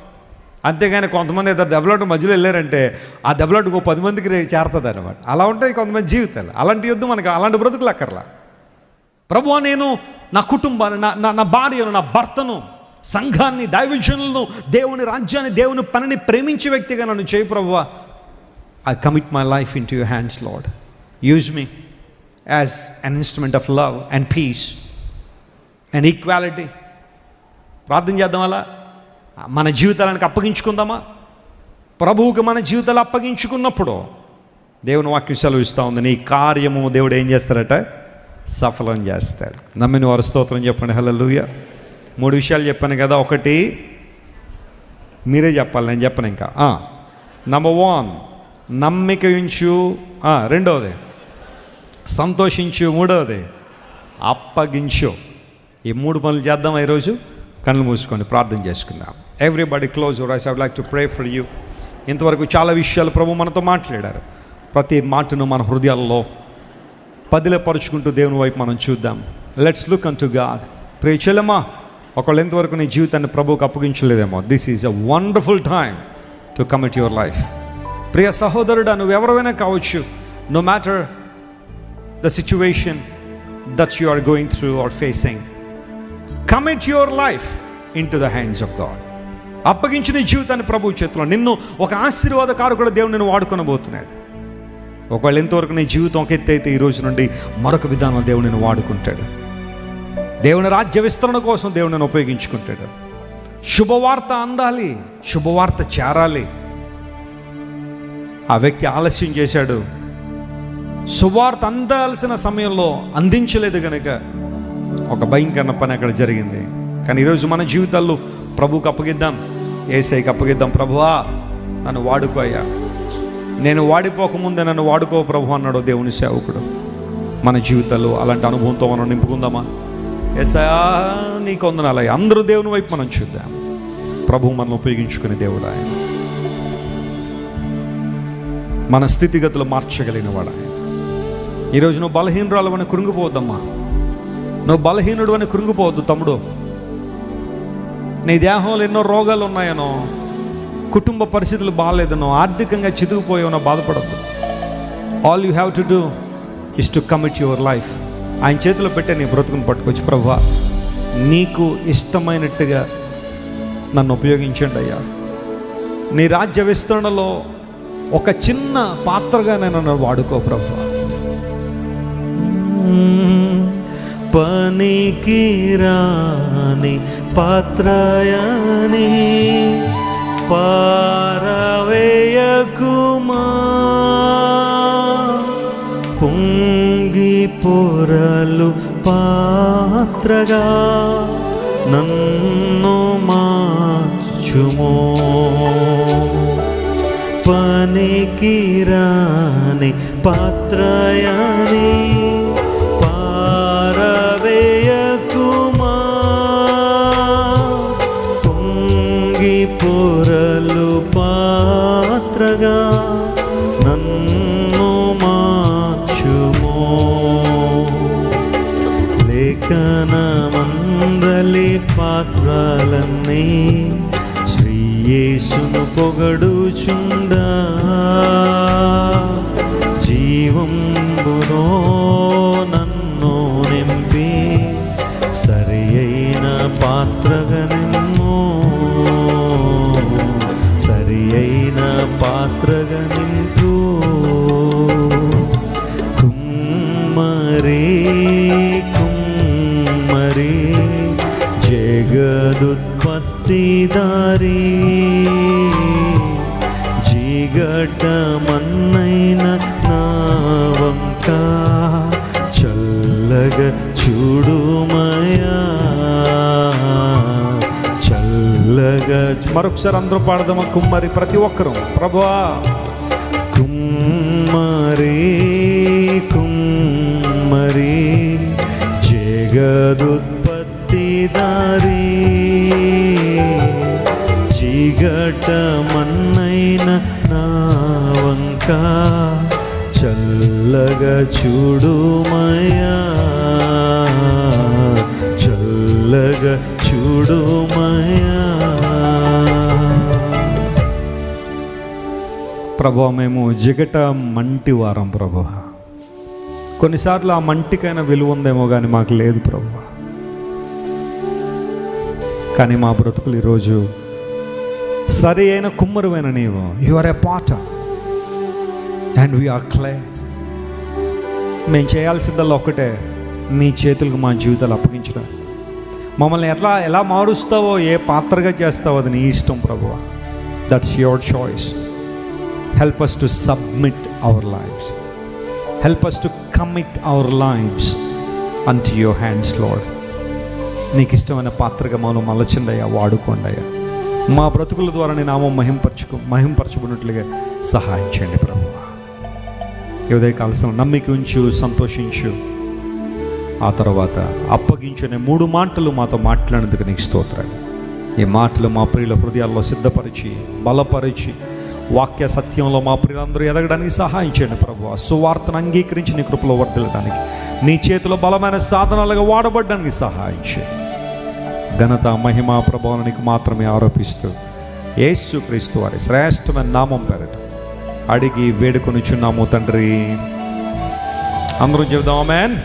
అంతేగాని కొంతమంది ఇద్దరు దెబ్బలాట మధ్యలో వెళ్ళారంటే ఆ దెబ్బలాటకు పది మందికి చేరుతుంది అనమాట అలా ఉంటాయి కొంతమంది జీవితాలు. అలాంటి యుద్ధం మనకు అలాంటి బ్రతుకులు అక్కర్లా. ప్రభు నేను నా కుటుంబాన్ని నా నా- నా భార్యను నా భర్తను సంఘాన్ని దైవజనులను దేవుని రాజ్యాన్ని దేవుని పనిని ప్రేమించే వ్యక్తిగా నన్ను చేయి ప్రభువా I commit my life into your hands Lord use me as an instrument of love and peace and equality ప్రార్థన చేద్దాం అలా? మన జీవితాలకు అప్పగించుకుందామా? ప్రభువుకి మన జీవితాలు అప్పగించుకున్నప్పుడు దేవుని వాక్యం సెలవిస్తూ ఉంది. నీ కార్యము దేవుడు ఏం చేస్తారట? సఫలం చేస్తాడు. నమ్మిన వారు స్తోత్రం చెప్పండి. హలలుయ మూడు విషయాలు చెప్పాను కదా. ఒకటి మీరే చెప్పాలి. నేను చెప్పను ఇంకా. నంబర్ వన్ నమ్మిక ఉంచు. రెండవది సంతోషించు. మూడవది అప్పగించు. ఈ మూడు పనులు చేద్దాం ఈరోజు? కళ్ళు మూసుకొని ప్రార్థన చేసుకుందాం. Everybody close eyes I like to pray for you ఇంతవరకు చాలా విషయాలు ప్రభు మనతో మాట్లాడారు. ప్రతి మాటను మన హృదయాల్లో పదిలపరుచుకుంటూ దేవుని వైపు మనం చూద్దాం. Let's look unto God pray చెల్లమ్మా ఒకళ్ళు ఎంతవరకు నీ జీవితాన్ని ప్రభువుకు అప్పగించలేదేమో. This is a wonderful time to commit your life ప్రియ సహోదరుడా నువ్వు ఎవరైనా కావచ్చు no matter the situation that you are going through or facing commit your life into the hands of God అప్పగించిన జీవితాన్ని ప్రభు చేతిలో నిన్ను ఒక ఆశీర్వాదకారు కూడా దేవుడు నేను వాడుకొనబోతున్నాడు. ఒకవేళ ఎంతవరకు నీ జీవితం ఒక ఎత్తు అయితే ఈ రోజు నుండి మరొక విధానం దేవుడు నేను వాడుకుంటాడు. దేవుని రాజ్య విస్తరణ కోసం దేవుడు నేను ఉపయోగించుకుంటాడు. శుభవార్త అందాలి శుభవార్త చేరాలి. ఆ వ్యక్తి ఆలస్యం చేశాడు. శుభవార్త అందాల్సిన సమయంలో అందించలేదు కనుక ఒక భయంకరమైన పని అక్కడ జరిగింది. కానీ ఈరోజు మన జీవితాల్లో ప్రభువుకి అప్పగిద్దాం. ఏసైకి అప్పగిద్దాం. ప్రభువా నన్ను వాడుకోయా నేను వాడిపోకముందే నన్ను వాడుకో ప్రభు అన్నాడు దేవుని సేవకుడు. మన జీవితాల్లో అలాంటి అనుభవంతో మనం నింపుకుందామా? ఏసయా నీ వందనాలయ్య అందరూ దేవుని వైపు మనం చూద్దాం. ప్రభు మనం ఉపయోగించుకునే దేవుడు ఆయన. మన స్థితిగతులు మార్చగలిగిన వాడు ఆయన. ఈరోజు నువ్వు బలహీనరాలు అని కృంగిపోవద్దమ్మా. నువ్వు బలహీనుడు అని కృంగిపోవద్దు తమ్ముడు. నీ దేహంలో ఎన్నో రోగాలు ఉన్నాయనో కుటుంబ పరిస్థితులు బాగాలేదనో ఆర్థికంగా చితికిపోయానో బాధపడద్దు. All you have to do is to commit your life ఆయన చేతిలో పెట్టే నీ బ్రతుకుని పట్టుకోవచ్చు ప్రభు నీకు ఇష్టమైనట్టుగా నన్ను ఉపయోగించండి అయ్యా. నీ రాజ్య విస్తరణలో ఒక చిన్న పాత్రగా నేను వాడుకో ప్రభు. పనికి రాని పాత్రయని పారవేయకుమా? పొంగి పొరలు పాత్రగా నన్ను మార్చుమో? పనికి రాని పాత్రయాని ఉండగా నన్ను మార్చుము. లేఖనమందలి పాత్రలన్నీ యేసును పొగడుచుందా జీవం చల్లగా మరొకసారి అందరూ పాడదామా? కుమ్మరి ప్రతి ఒక్కరూ. ప్రభువా. కుమ్మరి కుమ్మరి జగదుత్పత్తిదారి జీగటమన్నైన నా వంక చల్లగా చూడుమయా చల్లగా చూడుమయా ప్రభా మేము జిగట మంటి వారం ప్రభా. కొన్నిసార్లు ఆ మంటికైనా విలువ ఉందేమో కానీ మాకు లేదు ప్రభు. కానీ మా బ్రతుకులు ఈరోజు సరి అయిన కుమ్మరువైన నీవు. యు ఆర్ ఎ పాట అండ్ వీఆర్ క్లే మేము చేయాల్సిందల్లా ఒక్కటే నీ చేతులకు మా జీవితాలు అప్పగించడం. మమ్మల్ని ఎట్లా ఎలా మారుస్తావో ఏ పాత్రగా చేస్తావో అది నీ ఇష్టం ప్రభు. That's your choice help us to submit our lives help us to commit our lives into your hands Lord నీకు ఇష్టమైన పాత్రగా మనం మలచండి వాడుకోండి అయ్యా మా బ్రతుకుల ద్వారా నేను నామం మహింపరచుకు మహింపరచుకున్నట్లుగా సహాయం చేయండి ప్రభు ఏదో కాల్సిన నమ్మిక ఉంచు సంతోషించు. ఆ తర్వాత అప్పగించునే మూడు మాటలు మాతో మాట్లాడేందుకు నీకు స్తోత్రాలు. ఈ మాటలు మా ప్రియుల హృదయాల్లో సిద్ధపరిచి బలపరిచి వాక్య సత్యంలో మా ప్రియులందరూ ఎదగడానికి సహాయం చేయండి ప్రభు సువార్తను అంగీకరించి నీ కృపలో వర్దిల్లడానికి నీ చేతిలో బలమైన సాధనాలుగా వాడబడడానికి సహాయం చేయండి ఘనత మహిమ ప్రభావానికి మాత్రమే ఆరోపిస్తూ యేసుక్రీస్తు వారి శ్రేష్టమైన నామం పేరట అడిగి వేడుకొనిచున్నాము తండ్రి. అందరూ చెబుదాం మ్యాన్